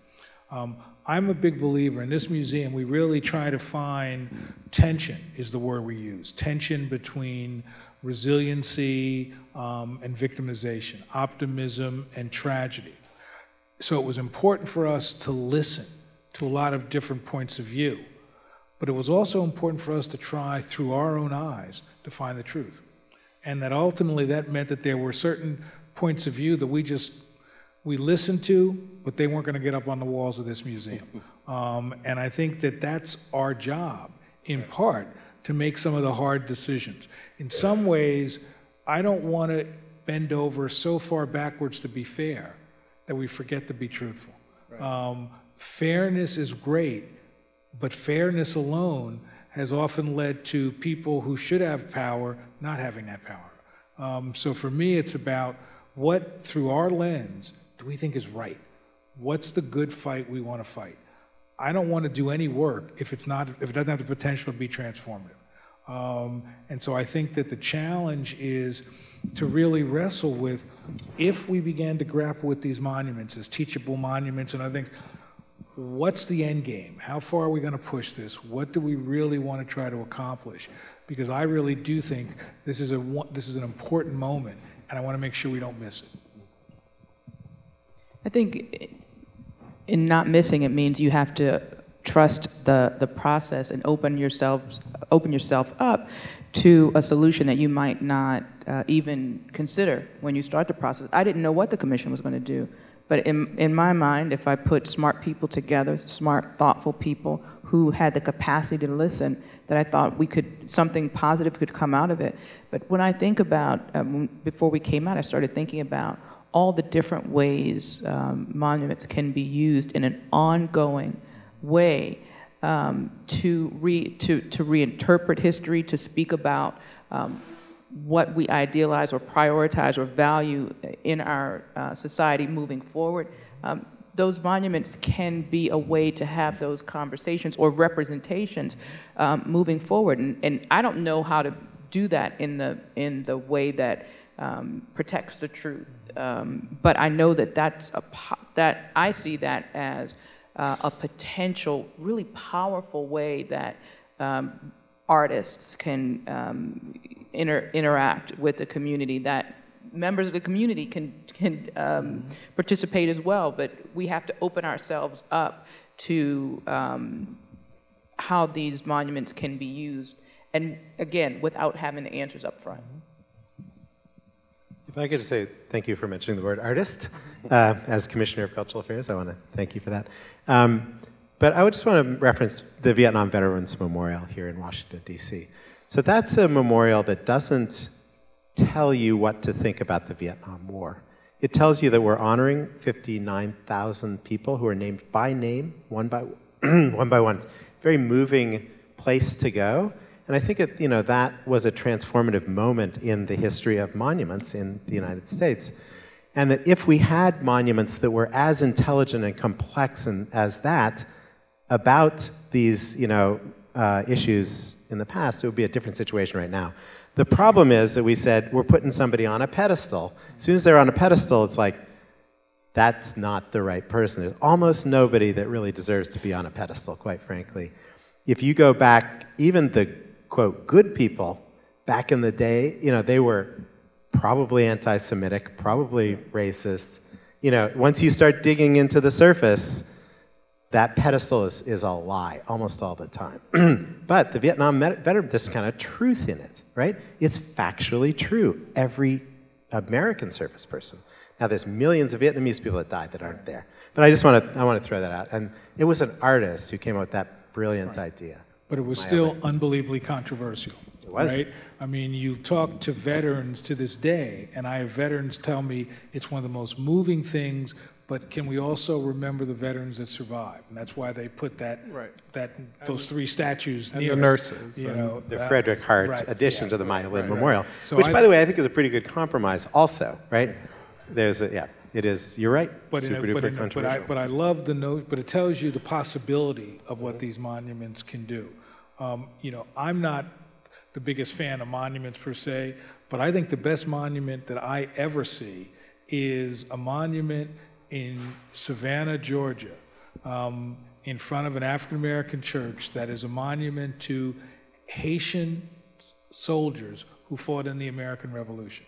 Speaker 3: Um, I'm a big believer in this museum. We really try to find tension, is the word we use tension between resiliency um, and victimization, optimism and tragedy. So it was important for us to listen to a lot of different points of view. But it was also important for us to try through our own eyes to find the truth. And that ultimately that meant that there were certain points of view that we just we listened to, but they weren't going to get up on the walls of this museum. Um, and I think that that's our job, in part, to make some of the hard decisions. In some ways, I don't want to bend over so far backwards to be fair that we forget to be truthful. Um, fairness is great, but fairness alone has often led to people who should have power not having that power. Um, so for me, it's about what, through our lens, do we think is right? What's the good fight we want to fight? I don't want to do any work if it's not if it doesn't have the potential to be transformative. Um, and so I think that the challenge is to really wrestle with if we began to grapple with these monuments as teachable monuments and other things, what's the end game? How far are we going to push this? What do we really want to try to accomplish? Because I really do think this is a this is an important moment, and I want to make sure we don't miss it.
Speaker 4: I think in not missing it means you have to trust the, the process and open yourselves open yourself up to a solution that you might not uh, even consider when you start the process. I didn't know what the commission was going to do, but in, in my mind, if I put smart people together, smart, thoughtful people who had the capacity to listen, that I thought we could something positive could come out of it. But when I think about um, before we came out, I started thinking about all the different ways um, monuments can be used in an ongoing way um, to, re, to, to reinterpret history, to speak about um, what we idealize or prioritize or value in our uh, society moving forward. Um, those monuments can be a way to have those conversations or representations um, moving forward. And, and I don't know how to do that in the, in the way that um, protects the truth. Um, but I know that that's a that I see that as uh, a potential, really powerful way that um, artists can um, inter interact with the community. That members of the community can can um, participate as well. But we have to open ourselves up to um, how these monuments can be used, and again, without having the answers up front.
Speaker 6: If I could just say thank you for mentioning the word artist. Uh, as Commissioner of Cultural Affairs, I want to thank you for that. Um, but I would just want to reference the Vietnam Veterans Memorial here in Washington, D.C. So that's a memorial that doesn't tell you what to think about the Vietnam War. It tells you that we're honoring 59,000 people who are named by name, one by one by one. It's a very moving place to go. And I think it, you know, that was a transformative moment in the history of monuments in the United States. And that if we had monuments that were as intelligent and complex and, as that about these you know, uh, issues in the past, it would be a different situation right now. The problem is that we said we're putting somebody on a pedestal. As soon as they're on a pedestal, it's like, that's not the right person. There's almost nobody that really deserves to be on a pedestal, quite frankly. If you go back, even the quote, good people back in the day, you know, they were probably anti Semitic, probably racist. You know, once you start digging into the surface, that pedestal is, is a lie almost all the time. but the Vietnam veteran, there's kind of truth in it, right? It's factually true. Every American service person. Now, there's millions of Vietnamese people that died that aren't there. But I just want to, I want to throw that out. And it was an artist who came up with that brilliant right. idea
Speaker 3: but it was still unbelievably controversial.
Speaker 6: It was.
Speaker 3: Right? I mean, you talk to veterans to this day, and I have veterans tell me it's one of the most moving things, but can we also remember the veterans that survived? And that's why they put that,
Speaker 2: right.
Speaker 3: that those three statues
Speaker 2: and
Speaker 3: near
Speaker 2: the nurses.
Speaker 3: You know,
Speaker 6: the
Speaker 3: uh,
Speaker 6: Frederick Hart
Speaker 3: right,
Speaker 6: addition
Speaker 3: yeah,
Speaker 6: to the
Speaker 3: right,
Speaker 6: Maya
Speaker 3: right,
Speaker 6: Memorial,
Speaker 3: so
Speaker 6: which,
Speaker 3: I,
Speaker 6: by the way, I think is a pretty good compromise also, right? There's a, yeah, it is, you're right,
Speaker 3: but
Speaker 6: super
Speaker 3: a, but,
Speaker 6: duper
Speaker 3: a,
Speaker 6: controversial.
Speaker 3: but, I, but I love the note, but it tells you the possibility of what these monuments can do. Um, you know, I'm not the biggest fan of monuments per se, but I think the best monument that I ever see is a monument in Savannah, Georgia, um, in front of an African American church that is a monument to Haitian soldiers who fought in the American Revolution.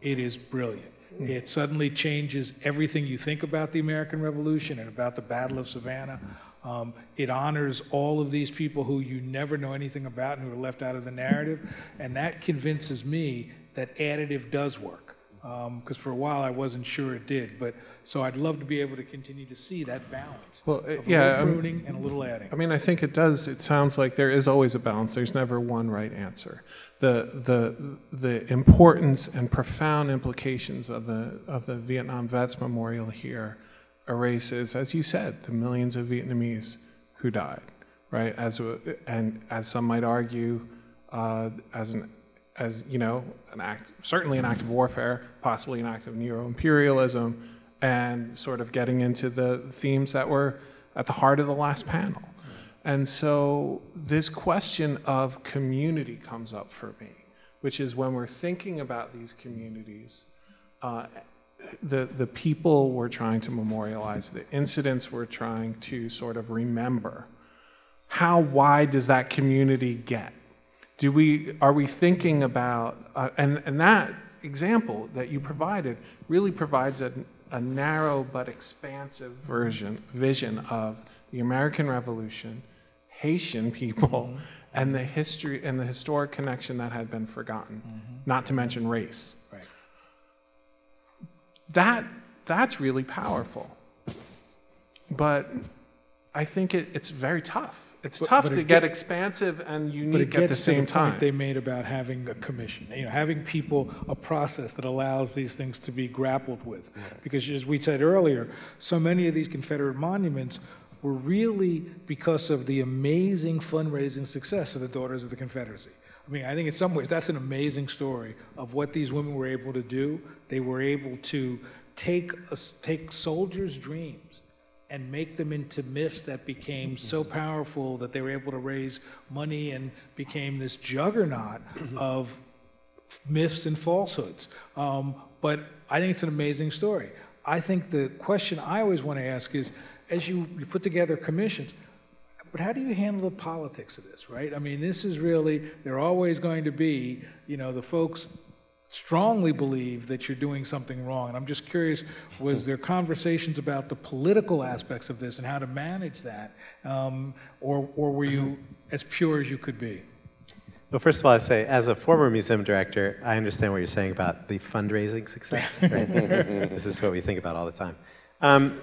Speaker 3: It is brilliant. It suddenly changes everything you think about the American Revolution and about the Battle of Savannah. Um, it honors all of these people who you never know anything about and who are left out of the narrative. And that convinces me that additive does work. Because for a while I wasn't sure it did. But so I'd love to be able to continue to see that balance
Speaker 2: Well,
Speaker 3: of a
Speaker 2: yeah,
Speaker 3: little
Speaker 2: um,
Speaker 3: pruning and a little adding.
Speaker 2: I mean, I think it does. It sounds like there is always a balance. There's never one right answer. The the the importance and profound implications of the of the Vietnam Vets Memorial here erases, as you said, the millions of Vietnamese who died, right? As and as some might argue, uh, as an as you know, an act certainly an act of warfare, possibly an act of neo-imperialism, and sort of getting into the themes that were at the heart of the last panel. And so this question of community comes up for me, which is when we're thinking about these communities, uh, the, the people we're trying to memorialize, the incidents we're trying to sort of remember, how wide does that community get? Do we, are we thinking about, uh, and, and that example that you provided really provides a, a narrow but expansive version, vision of the American Revolution, Haitian people, and the history and the historic connection that had been forgotten, not to mention race.
Speaker 3: Right.
Speaker 2: That, that's really powerful. But I think it, it's very tough. It's
Speaker 3: But-
Speaker 2: tough
Speaker 3: but
Speaker 2: to
Speaker 3: it
Speaker 2: get
Speaker 3: get-
Speaker 2: expansive and unique at the same
Speaker 3: the point
Speaker 2: time.
Speaker 3: they made about having a commission, you know, having people, a process that allows these things to be grappled with. Because as we said earlier, so many of these Confederate monuments were really because of the amazing fundraising success of the Daughters of the Confederacy. I mean, I think in some ways that's an amazing story of what these women were able to do. They were able to take, a take soldiers' dreams and make them into myths that became so powerful that they were able to raise money and became this juggernaut of myths and falsehoods. Um, but I think it's an amazing story. I think the question I always want to ask is, as you, you put together commissions, but how do you handle the politics of this, right? I mean, this is really, there are always going to be, you know, the folks strongly believe that you're doing something wrong. And I'm just curious, was there conversations about the political aspects of this and how to manage that? Um, or, or were you as pure as you could be?
Speaker 6: Well, first of all, I say, as a former museum director, I understand what you're saying about the fundraising success. Right? this is what we think about all the time. Um,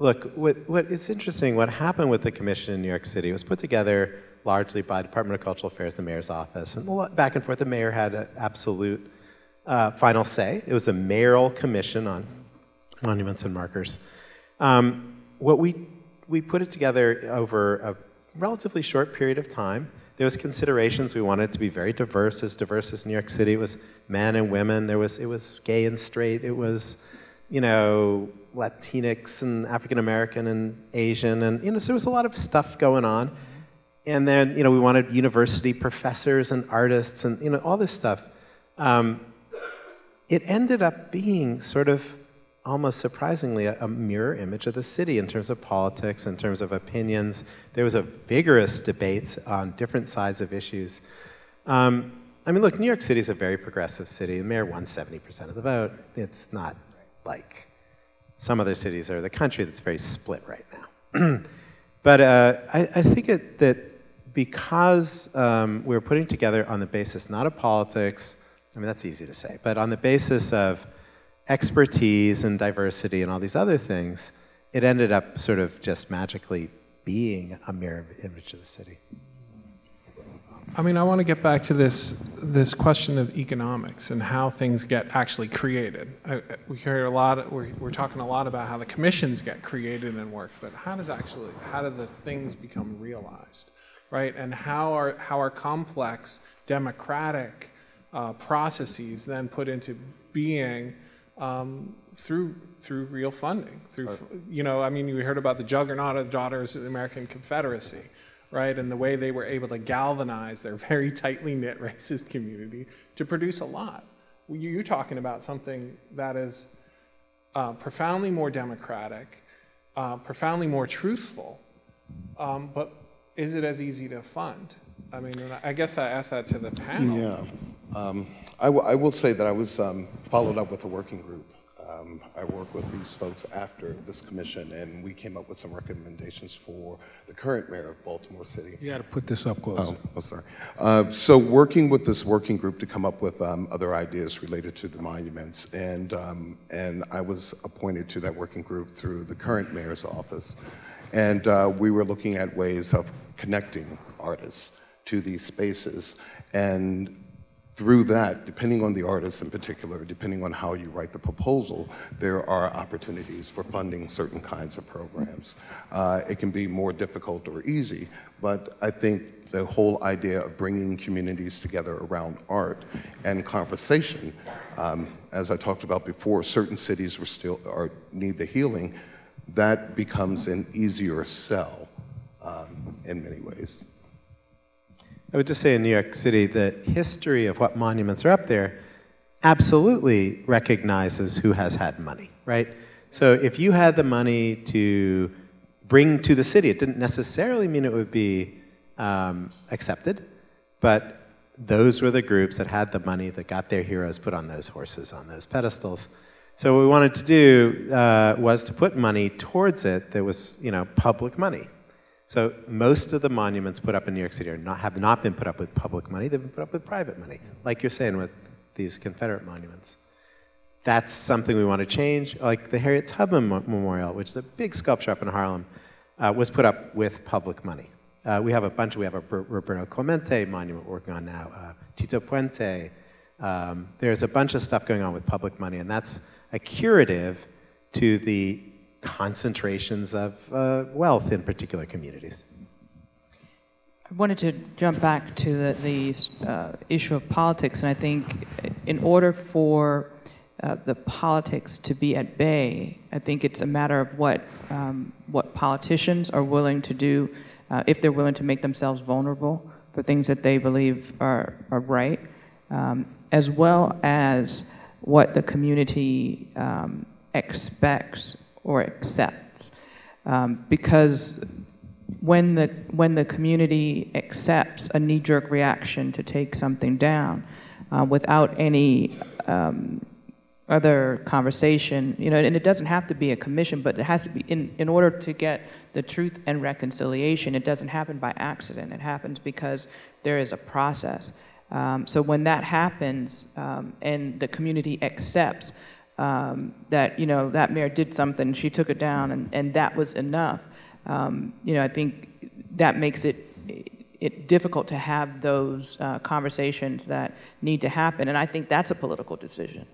Speaker 6: look, what, what it's interesting. What happened with the commission in New York City was put together largely by Department of Cultural Affairs, the mayor's office, and back and forth. The mayor had an absolute uh, final say. It was the mayoral commission on monuments and markers. Um, what we we put it together over a relatively short period of time. There was considerations. We wanted it to be very diverse, as diverse as New York City. It was men and women. There was it was gay and straight. It was, you know, Latinx and African American and Asian, and you know, so there was a lot of stuff going on. And then you know, we wanted university professors and artists and you know all this stuff. Um, it ended up being sort of almost surprisingly a, a mirror image of the city in terms of politics, in terms of opinions. There was a vigorous debate on different sides of issues. Um, I mean, look, New York City is a very progressive city. The mayor won 70% of the vote. It's not like some other cities or the country that's very split right now. but uh, I, I think it, that because um, we're putting together on the basis not of politics, I mean, that's easy to say, but on the basis of expertise and diversity and all these other things, it ended up sort of just magically being a mirror image of the city.
Speaker 2: I mean, I want to get back to this this question of economics and how things get actually created. I, we hear a lot. We're, we're talking a lot about how the commissions get created and work, but how does actually how do the things become realized, right? And how are how are complex democratic uh, processes then put into being um, through through real funding? Through you know, I mean, we heard about the juggernaut of Daughters of the American Confederacy. Right? And the way they were able to galvanize their very tightly knit racist community to produce a lot. You- You're talking about something that is uh, profoundly more democratic, uh, profoundly more truthful, um, but is it as easy to fund? I mean, I guess I asked that to the panel.
Speaker 5: Yeah. Um, I, w- I will say that I was um, followed up with a working group. Um, I worked with these folks after this commission, and we came up with some recommendations for the current mayor of Baltimore City.
Speaker 3: You got to put this up closer.
Speaker 5: Oh, oh, sorry. Uh, So working with this working group to come up with um, other ideas related to the monuments, and, um, and I was appointed to that working group through the current mayor's office. And uh, we were looking at ways of connecting artists to these spaces. And through that, depending on the artist in particular, depending on how you write the proposal, there are opportunities for funding certain kinds of programs. Uh, it can be more difficult or easy, but I think the whole idea of bringing communities together around art and conversation, um, as I talked about before, certain cities were still are, need the healing. That becomes an easier sell um, in many ways.
Speaker 6: I would just say in New York City, the history of what monuments are up there absolutely recognizes who has had money, right? So if you had the money to bring to the city, it didn't necessarily mean it would be um, accepted, but those were the groups that had the money that got their heroes put on those horses, on those pedestals. So what we wanted to do uh, was to put money towards it that was, you know, public money. So most of the monuments put up in New York City are not, have not been put up with public money, they've been put up with private money, like you're saying with these Confederate monuments. That's something we want to change. Like the Harriet Tubman Memorial, which is a big sculpture up in Harlem, uh, was put up with public money. Uh, we have a bunch, we have a Roberto Clemente monument we're working on now, uh, Tito Puente. Um, there's a bunch of stuff going on with public money, and that's a curative to the concentrations of uh, wealth in particular communities.
Speaker 4: I wanted to jump back to the, the uh, issue of politics, and I think in order for uh, the politics to be at bay, I think it's a matter of what um, what politicians are willing to do, uh, if they're willing to make themselves vulnerable for things that they believe are are right, um, as well as what the community um, expects or accepts, um, because when the when the community accepts a knee-jerk reaction to take something down uh, without any um, other conversation, you know, and it doesn't have to be a commission, but it has to be in, in order to get the truth and reconciliation. It doesn't happen by accident. It happens because there is a process. Um, so when that happens um, and the community accepts um, that you know that mayor did something, she took it down, and, and that was enough. Um, you know, I think that makes it it difficult to have those uh, conversations that need to happen, and I think that's a political decision.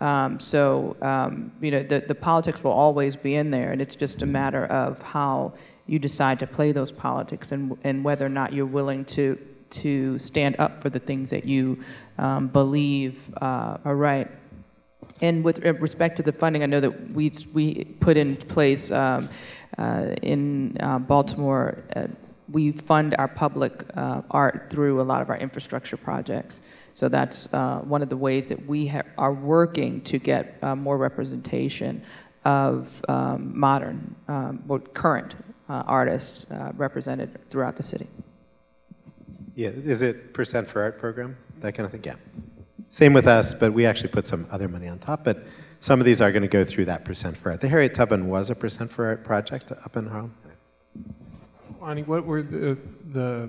Speaker 4: Um, so um, you know, the the politics will always be in there, and it's just a matter of how you decide to play those politics and and whether or not you're willing to to stand up for the things that you um, believe uh, are right. And with respect to the funding, I know that we, we put in place um, uh, in uh, Baltimore, uh, we fund our public uh, art through a lot of our infrastructure projects. So that's uh, one of the ways that we are working to get uh, more representation of um, modern, um, current artists represented throughout the city.
Speaker 6: Yeah, is it percent for art program? That kind of thing? Yeah. Same with us, but we actually put some other money on top. But some of these are going to go through that percent for art. The Harriet Tubman was a percent for art project up in Harlem.
Speaker 2: Ani, what were the, the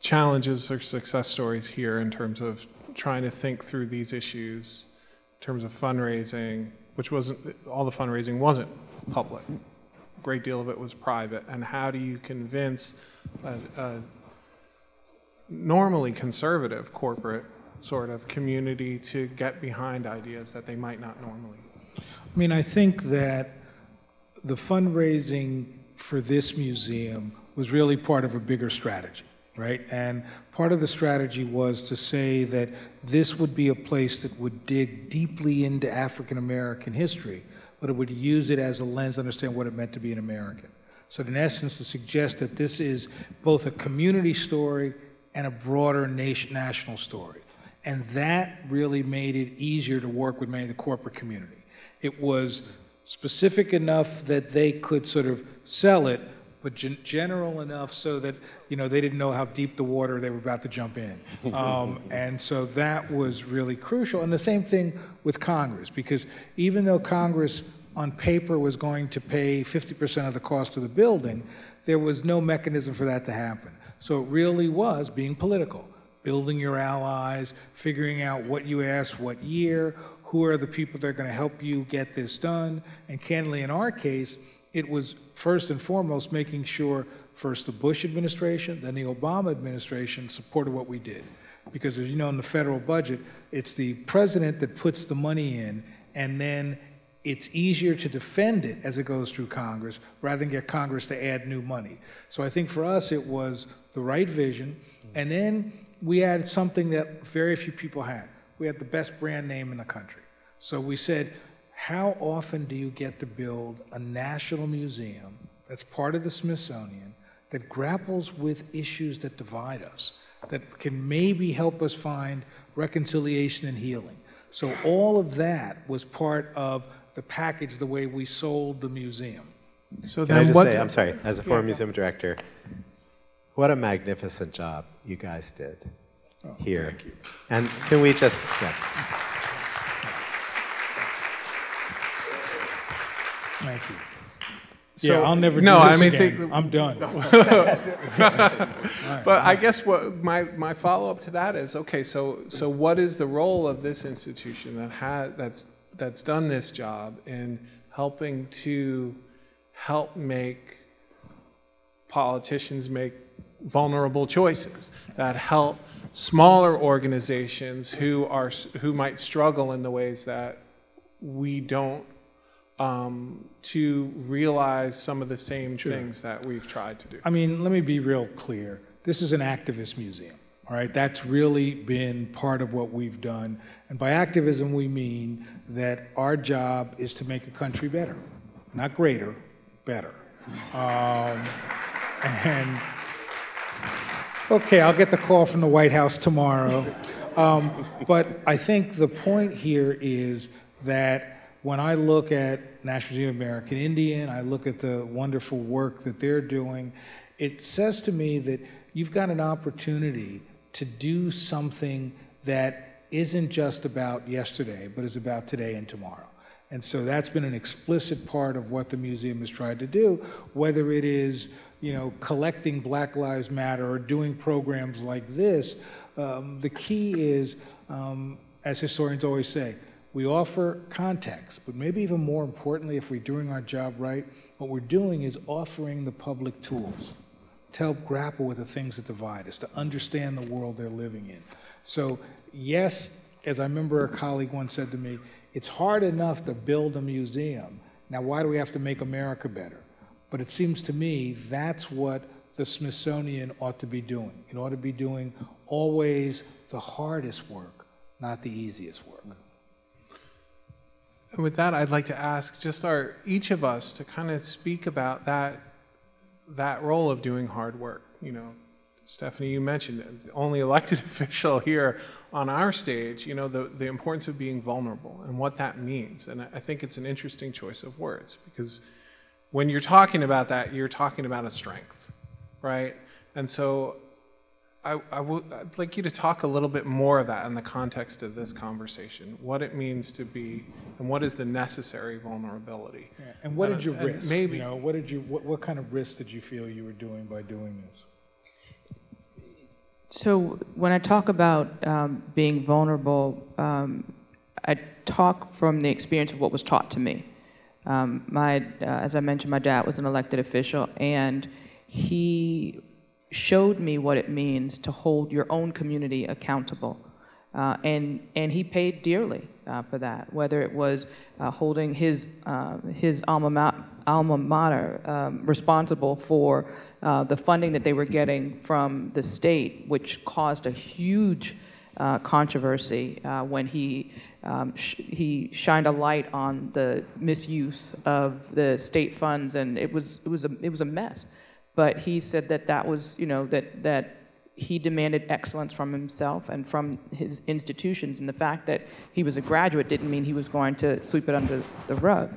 Speaker 2: challenges or success stories here in terms of trying to think through these issues, in terms of fundraising, which wasn't, all the fundraising wasn't public. A great deal of it was private. And how do you convince a, a normally conservative corporate sort of community to get behind ideas that they might not normally.
Speaker 3: I mean, I think that the fundraising for this museum was really part of a bigger strategy, right? And part of the strategy was to say that this would be a place that would dig deeply into African American history, but it would use it as a lens to understand what it meant to be an American. So, in essence, to suggest that this is both a community story and a broader nation, national story. And that really made it easier to work with many of the corporate community. It was specific enough that they could sort of sell it, but gen- general enough so that you know they didn't know how deep the water they were about to jump in, um, and so that was really crucial. And the same thing with Congress, because even though Congress on paper was going to pay 50% of the cost of the building, there was no mechanism for that to happen. So it really was being political, building your allies, figuring out what you ask, what year, who are the people that are going to help you get this done. And candidly, in our case, it was first and foremost making sure first the Bush administration, then the Obama administration supported what we did. Because as you know, in the federal budget, it's the president that puts the money in, and then it's easier to defend it as it goes through Congress rather than get Congress to add new money. So I think for us, it was the right vision. And then we had something that very few people had. We had the best brand name in the country. So we said, how often do you get to build a national museum that's part of the Smithsonian that grapples with issues that divide us, that can maybe help us find reconciliation and healing? So all of that was part of the package, the way we sold the museum.
Speaker 2: So
Speaker 6: Can I just
Speaker 2: what?
Speaker 6: say, I'm sorry, as a former museum director, what a magnificent job you guys did oh, here.
Speaker 3: thank you.
Speaker 6: And can we just, yeah.
Speaker 3: Thank you.
Speaker 2: So-
Speaker 3: yeah, I'll never
Speaker 2: no,
Speaker 3: do
Speaker 2: I
Speaker 3: this
Speaker 2: mean,
Speaker 3: again.
Speaker 2: think-
Speaker 3: I'm done.
Speaker 2: But I guess what my, my follow up to that is okay. So so what is the role of this institution that has that's that's done this job in helping to help make politicians make vulnerable choices that help smaller organizations who are who might struggle in the ways that we don't um, to realize some of the same things that we've tried to do.
Speaker 3: I mean, let me be real clear. This is an activist museum, all right? That's really been part of what we've done. And by activism, we mean that our job is to make a country better, not greater, better. Um, and okay, I'll get the call from the White House tomorrow. Um, but I think the point here is that when I look at National Museum of American Indian, I look at the wonderful work that they're doing, it says to me that you've got an opportunity to do something that isn't just about yesterday, but is about today and tomorrow. And so that's been an explicit part of what the museum has tried to do, whether it is, you know, collecting Black Lives Matter or doing programs like this. Um, the key is, um, as historians always say, we offer context, but maybe even more importantly, if we're doing our job right, what we're doing is offering the public tools to help grapple with the things that divide us, to understand the world they're living in. So, yes, as I remember a colleague once said to me, it's hard enough to build a museum. Now, why do we have to make America better? But it seems to me that's what the Smithsonian ought to be doing. It ought to be doing always the hardest work, not the easiest work.
Speaker 2: And with that, I'd like to ask just our each of us to kind of speak about that that role of doing hard work. You know, Stephanie, you mentioned it, the only elected official here on our stage. You know, the the importance of being vulnerable and what that means. And I I think it's an interesting choice of words because when you're talking about that, you're talking about a strength, right? And so I, I would I'd like you to talk a little bit more of that in the context of this conversation, what it means to be, and what is the necessary vulnerability.
Speaker 3: And what
Speaker 2: And-
Speaker 3: did you
Speaker 2: and
Speaker 3: risk?
Speaker 2: maybe-
Speaker 3: you know, what did you what, what kind of risk did you feel you were doing by doing this?
Speaker 4: So when I talk about um, being vulnerable, um, I talk from the experience of what was taught to me. Um, my, uh, as I mentioned, my dad was an elected official, and he showed me what it means to hold your own community accountable. Uh, and, and he paid dearly uh, for that, whether it was uh, holding his, uh, his alma, ma- alma mater um, responsible for uh, the funding that they were getting from the state, which caused a huge uh, controversy uh, when he um, sh- he shined a light on the misuse of the state funds, and it was it was a it was a mess. But he said that that was you know that that he demanded excellence from himself and from his institutions, and the fact that he was a graduate didn't mean he was going to sweep it under the rug.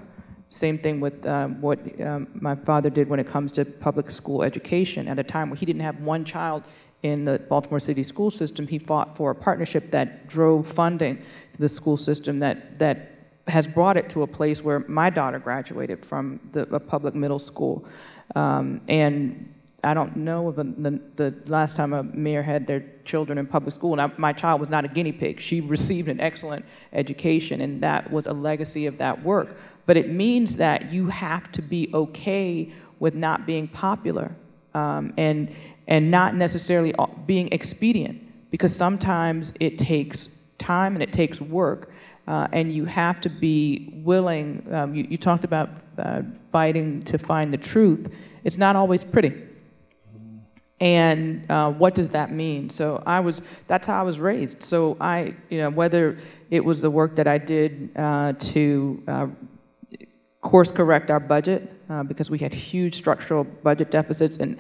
Speaker 4: Same thing with um, what um, my father did when it comes to public school education. At a time where he didn't have one child in the Baltimore City school system, he fought for a partnership that drove funding to the school system that, that has brought it to a place where my daughter graduated from the, a public middle school. Um, and I don't know of the, the, the last time a mayor had their children in public school. My child was not a guinea pig. She received an excellent education, and that was a legacy of that work. But it means that you have to be okay with not being popular um, and, and not necessarily being expedient, because sometimes it takes time and it takes work. Uh, and you have to be willing. Um, you, you, talked about uh, fighting to find the truth. It's not always pretty. And uh, what does that mean? So I was, that's how I was raised. So I, you know, whether it was the work that I did uh, to uh, course correct our budget, uh, because we had huge structural budget deficits, and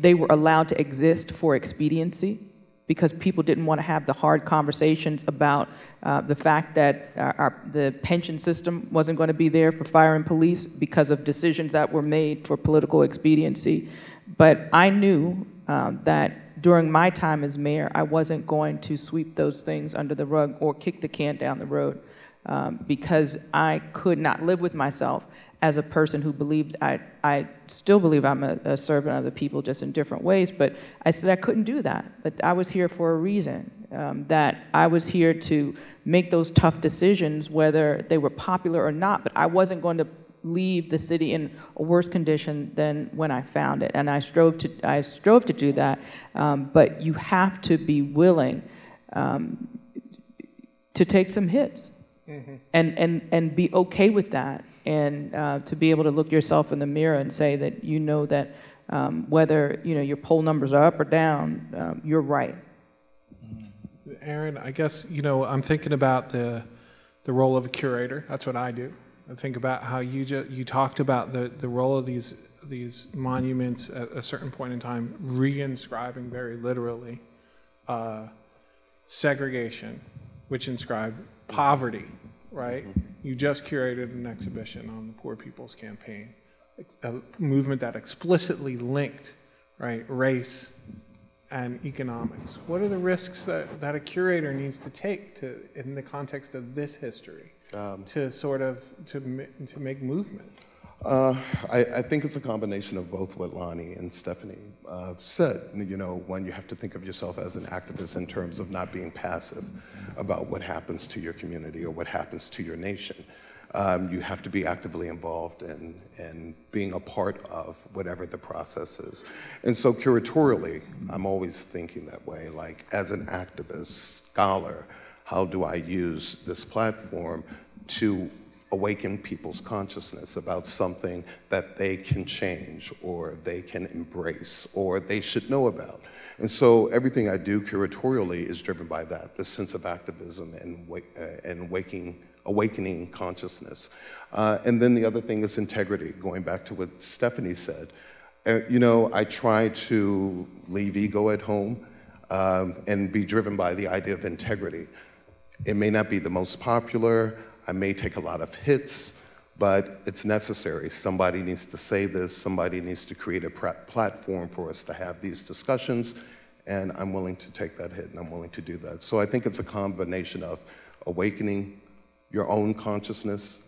Speaker 4: they were allowed to exist for expediency because people didn't want to have the hard conversations about uh, the fact that our, our, the pension system wasn't going to be there for fire and police because of decisions that were made for political expediency. But I knew um, that during my time as mayor, I wasn't going to sweep those things under the rug or kick the can down the road um, because I could not live with myself as a person who believed I, I still believe I'm a, a, servant of the people just in different ways, but I said I couldn't do that. That I was here for a reason. Um, that I was here to make those tough decisions, whether they were popular or not. But I wasn't going to leave the city in a worse condition than when I found it. And I strove to, I strove to do that. Um, but you have to be willing um, to take some hits mm-hmm. and, and, and be okay with that. And uh, to be able to look yourself in the mirror and say that you know that um, whether you know your poll numbers are up or down, um, you're right.
Speaker 2: Aaron, I guess you know I'm thinking about the the role of a curator. That's what I do. I think about how you ju- you talked about the, the role of these these monuments at a certain point in time, reinscribing very literally uh, segregation, which inscribed poverty. Right? You just curated an exhibition on the Poor People's Campaign, a movement that explicitly linked right race and economics. What are the risks that, that a curator needs to take to in the context of this history? um, to sort of to, to make movement?
Speaker 5: Uh, I, I, think it's a combination of both what Lonnie and Stephanie uh, said. You know, when you have to think of yourself as an activist in terms of not being passive about what happens to your community or what happens to your nation. Um, you have to be actively involved in, in being a part of whatever the process is. And so curatorially, I'm always thinking that way, like as an activist, scholar, how do I use this platform to awaken people's consciousness about something that they can change or they can embrace or they should know about. And so everything I do curatorially is driven by that, the sense of activism and, uh, and waking, awakening consciousness. Uh, and then the other thing is integrity, going back to what Stephanie said. Uh, you know, I try to leave ego at home um, and be driven by the idea of integrity. It may not be the most popular, I may take a lot of hits, but it's necessary. Somebody needs to say this, somebody needs to create a platform for us to have these discussions, and I'm willing to take that hit and I'm willing to do that. So I think it's a combination of awakening your own consciousness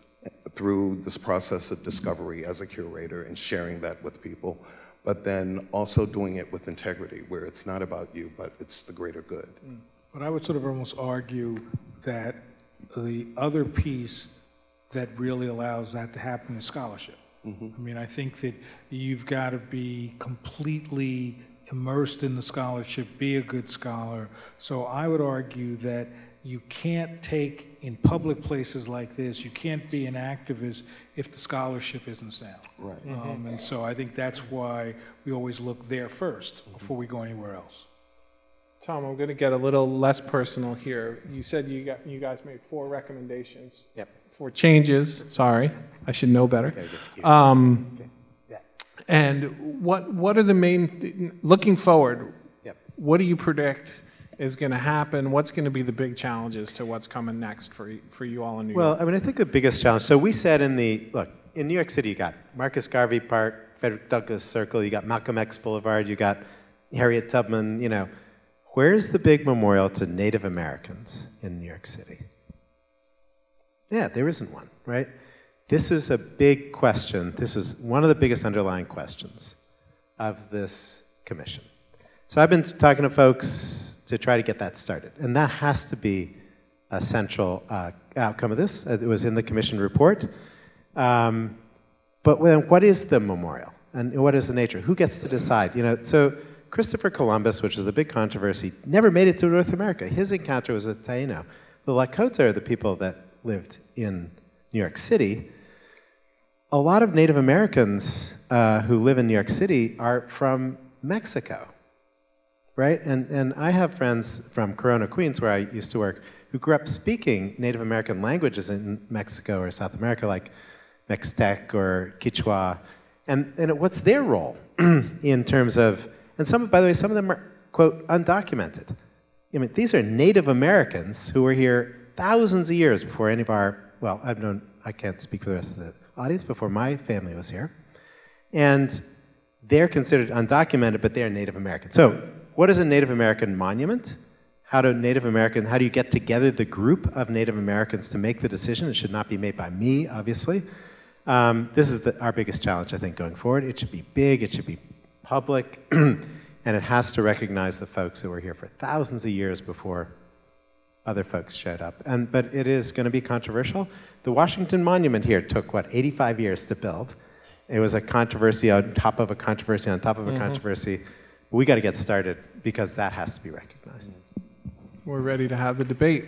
Speaker 5: through this process of discovery as a curator and sharing that with people, but then also doing it with integrity, where it's not about you, but it's the greater good. Mm.
Speaker 3: But I would sort of almost argue that the other piece that really allows that to happen is scholarship. Mm-hmm. I mean, I think that you've got to be completely immersed in the scholarship, be a good scholar. So I would argue that you can't take in public places like this, you can't be an activist if the scholarship isn't sound.
Speaker 5: Right.
Speaker 3: Um, mm-hmm. and so I think that's why we always look there 1st mm-hmm. before we go anywhere else.
Speaker 2: Tom, I'm going to get a little less personal here. You said you got you guys made four recommendations.
Speaker 6: Yep.
Speaker 2: For changes. Sorry, I should know better.
Speaker 6: Okay.
Speaker 2: Um,
Speaker 6: Yeah.
Speaker 2: and what what are the main looking forward?
Speaker 6: Yep.
Speaker 2: What do you predict is going to happen? What's going to be the big challenges to what's coming next for for you all in New
Speaker 6: Well,
Speaker 2: York?
Speaker 6: Well, I mean, I think the biggest challenge. So we said in the look in New York City, you got Marcus Garvey Park, Frederick Douglass Circle, you got Malcolm X Boulevard, you got Harriet Tubman. You know, where's the big memorial to Native Americans in New York City? Yeah, there isn't one, right? This is a big question. This is one of the biggest underlying questions of this commission. So I've been talking to folks to try to get that started, and that has to be a central uh, outcome of this. It was in the commission report. Um, but what is the memorial, and what is the nature? Who gets to decide? You know, so Christopher Columbus, which was a big controversy, never made it to North America. His encounter was with Taino. The Lakota are the people that lived in New York City. A lot of Native Americans uh, who live in New York City are from Mexico right? And, and I have friends from Corona, Queens, where I used to work, who grew up speaking Native American languages in Mexico or South America, like Mixtec or Quechua. And, and what's their role in terms of, and some, by the way, some of them are, quote, undocumented. I mean, these are Native Americans who were here thousands of years before any of our, well, I've known, I can't speak for the rest of the audience, before my family was here. And they're considered undocumented, but they're Native American. So, what is a Native American monument? How do Native American, how do you get together the group of Native Americans to make the decision? It should not be made by me, obviously. Um, this is the, our biggest challenge, I think, going forward. It should be big, it should be public, and it has to recognize the folks that were here for thousands of years before other folks showed up. And, but it is going to be controversial. The Washington Monument here took, what, 85 years to build. It was a controversy on top of a controversy on top of a mm-hmm. controversy. We got to get started because that has to be recognized.
Speaker 2: We're ready to have the debate.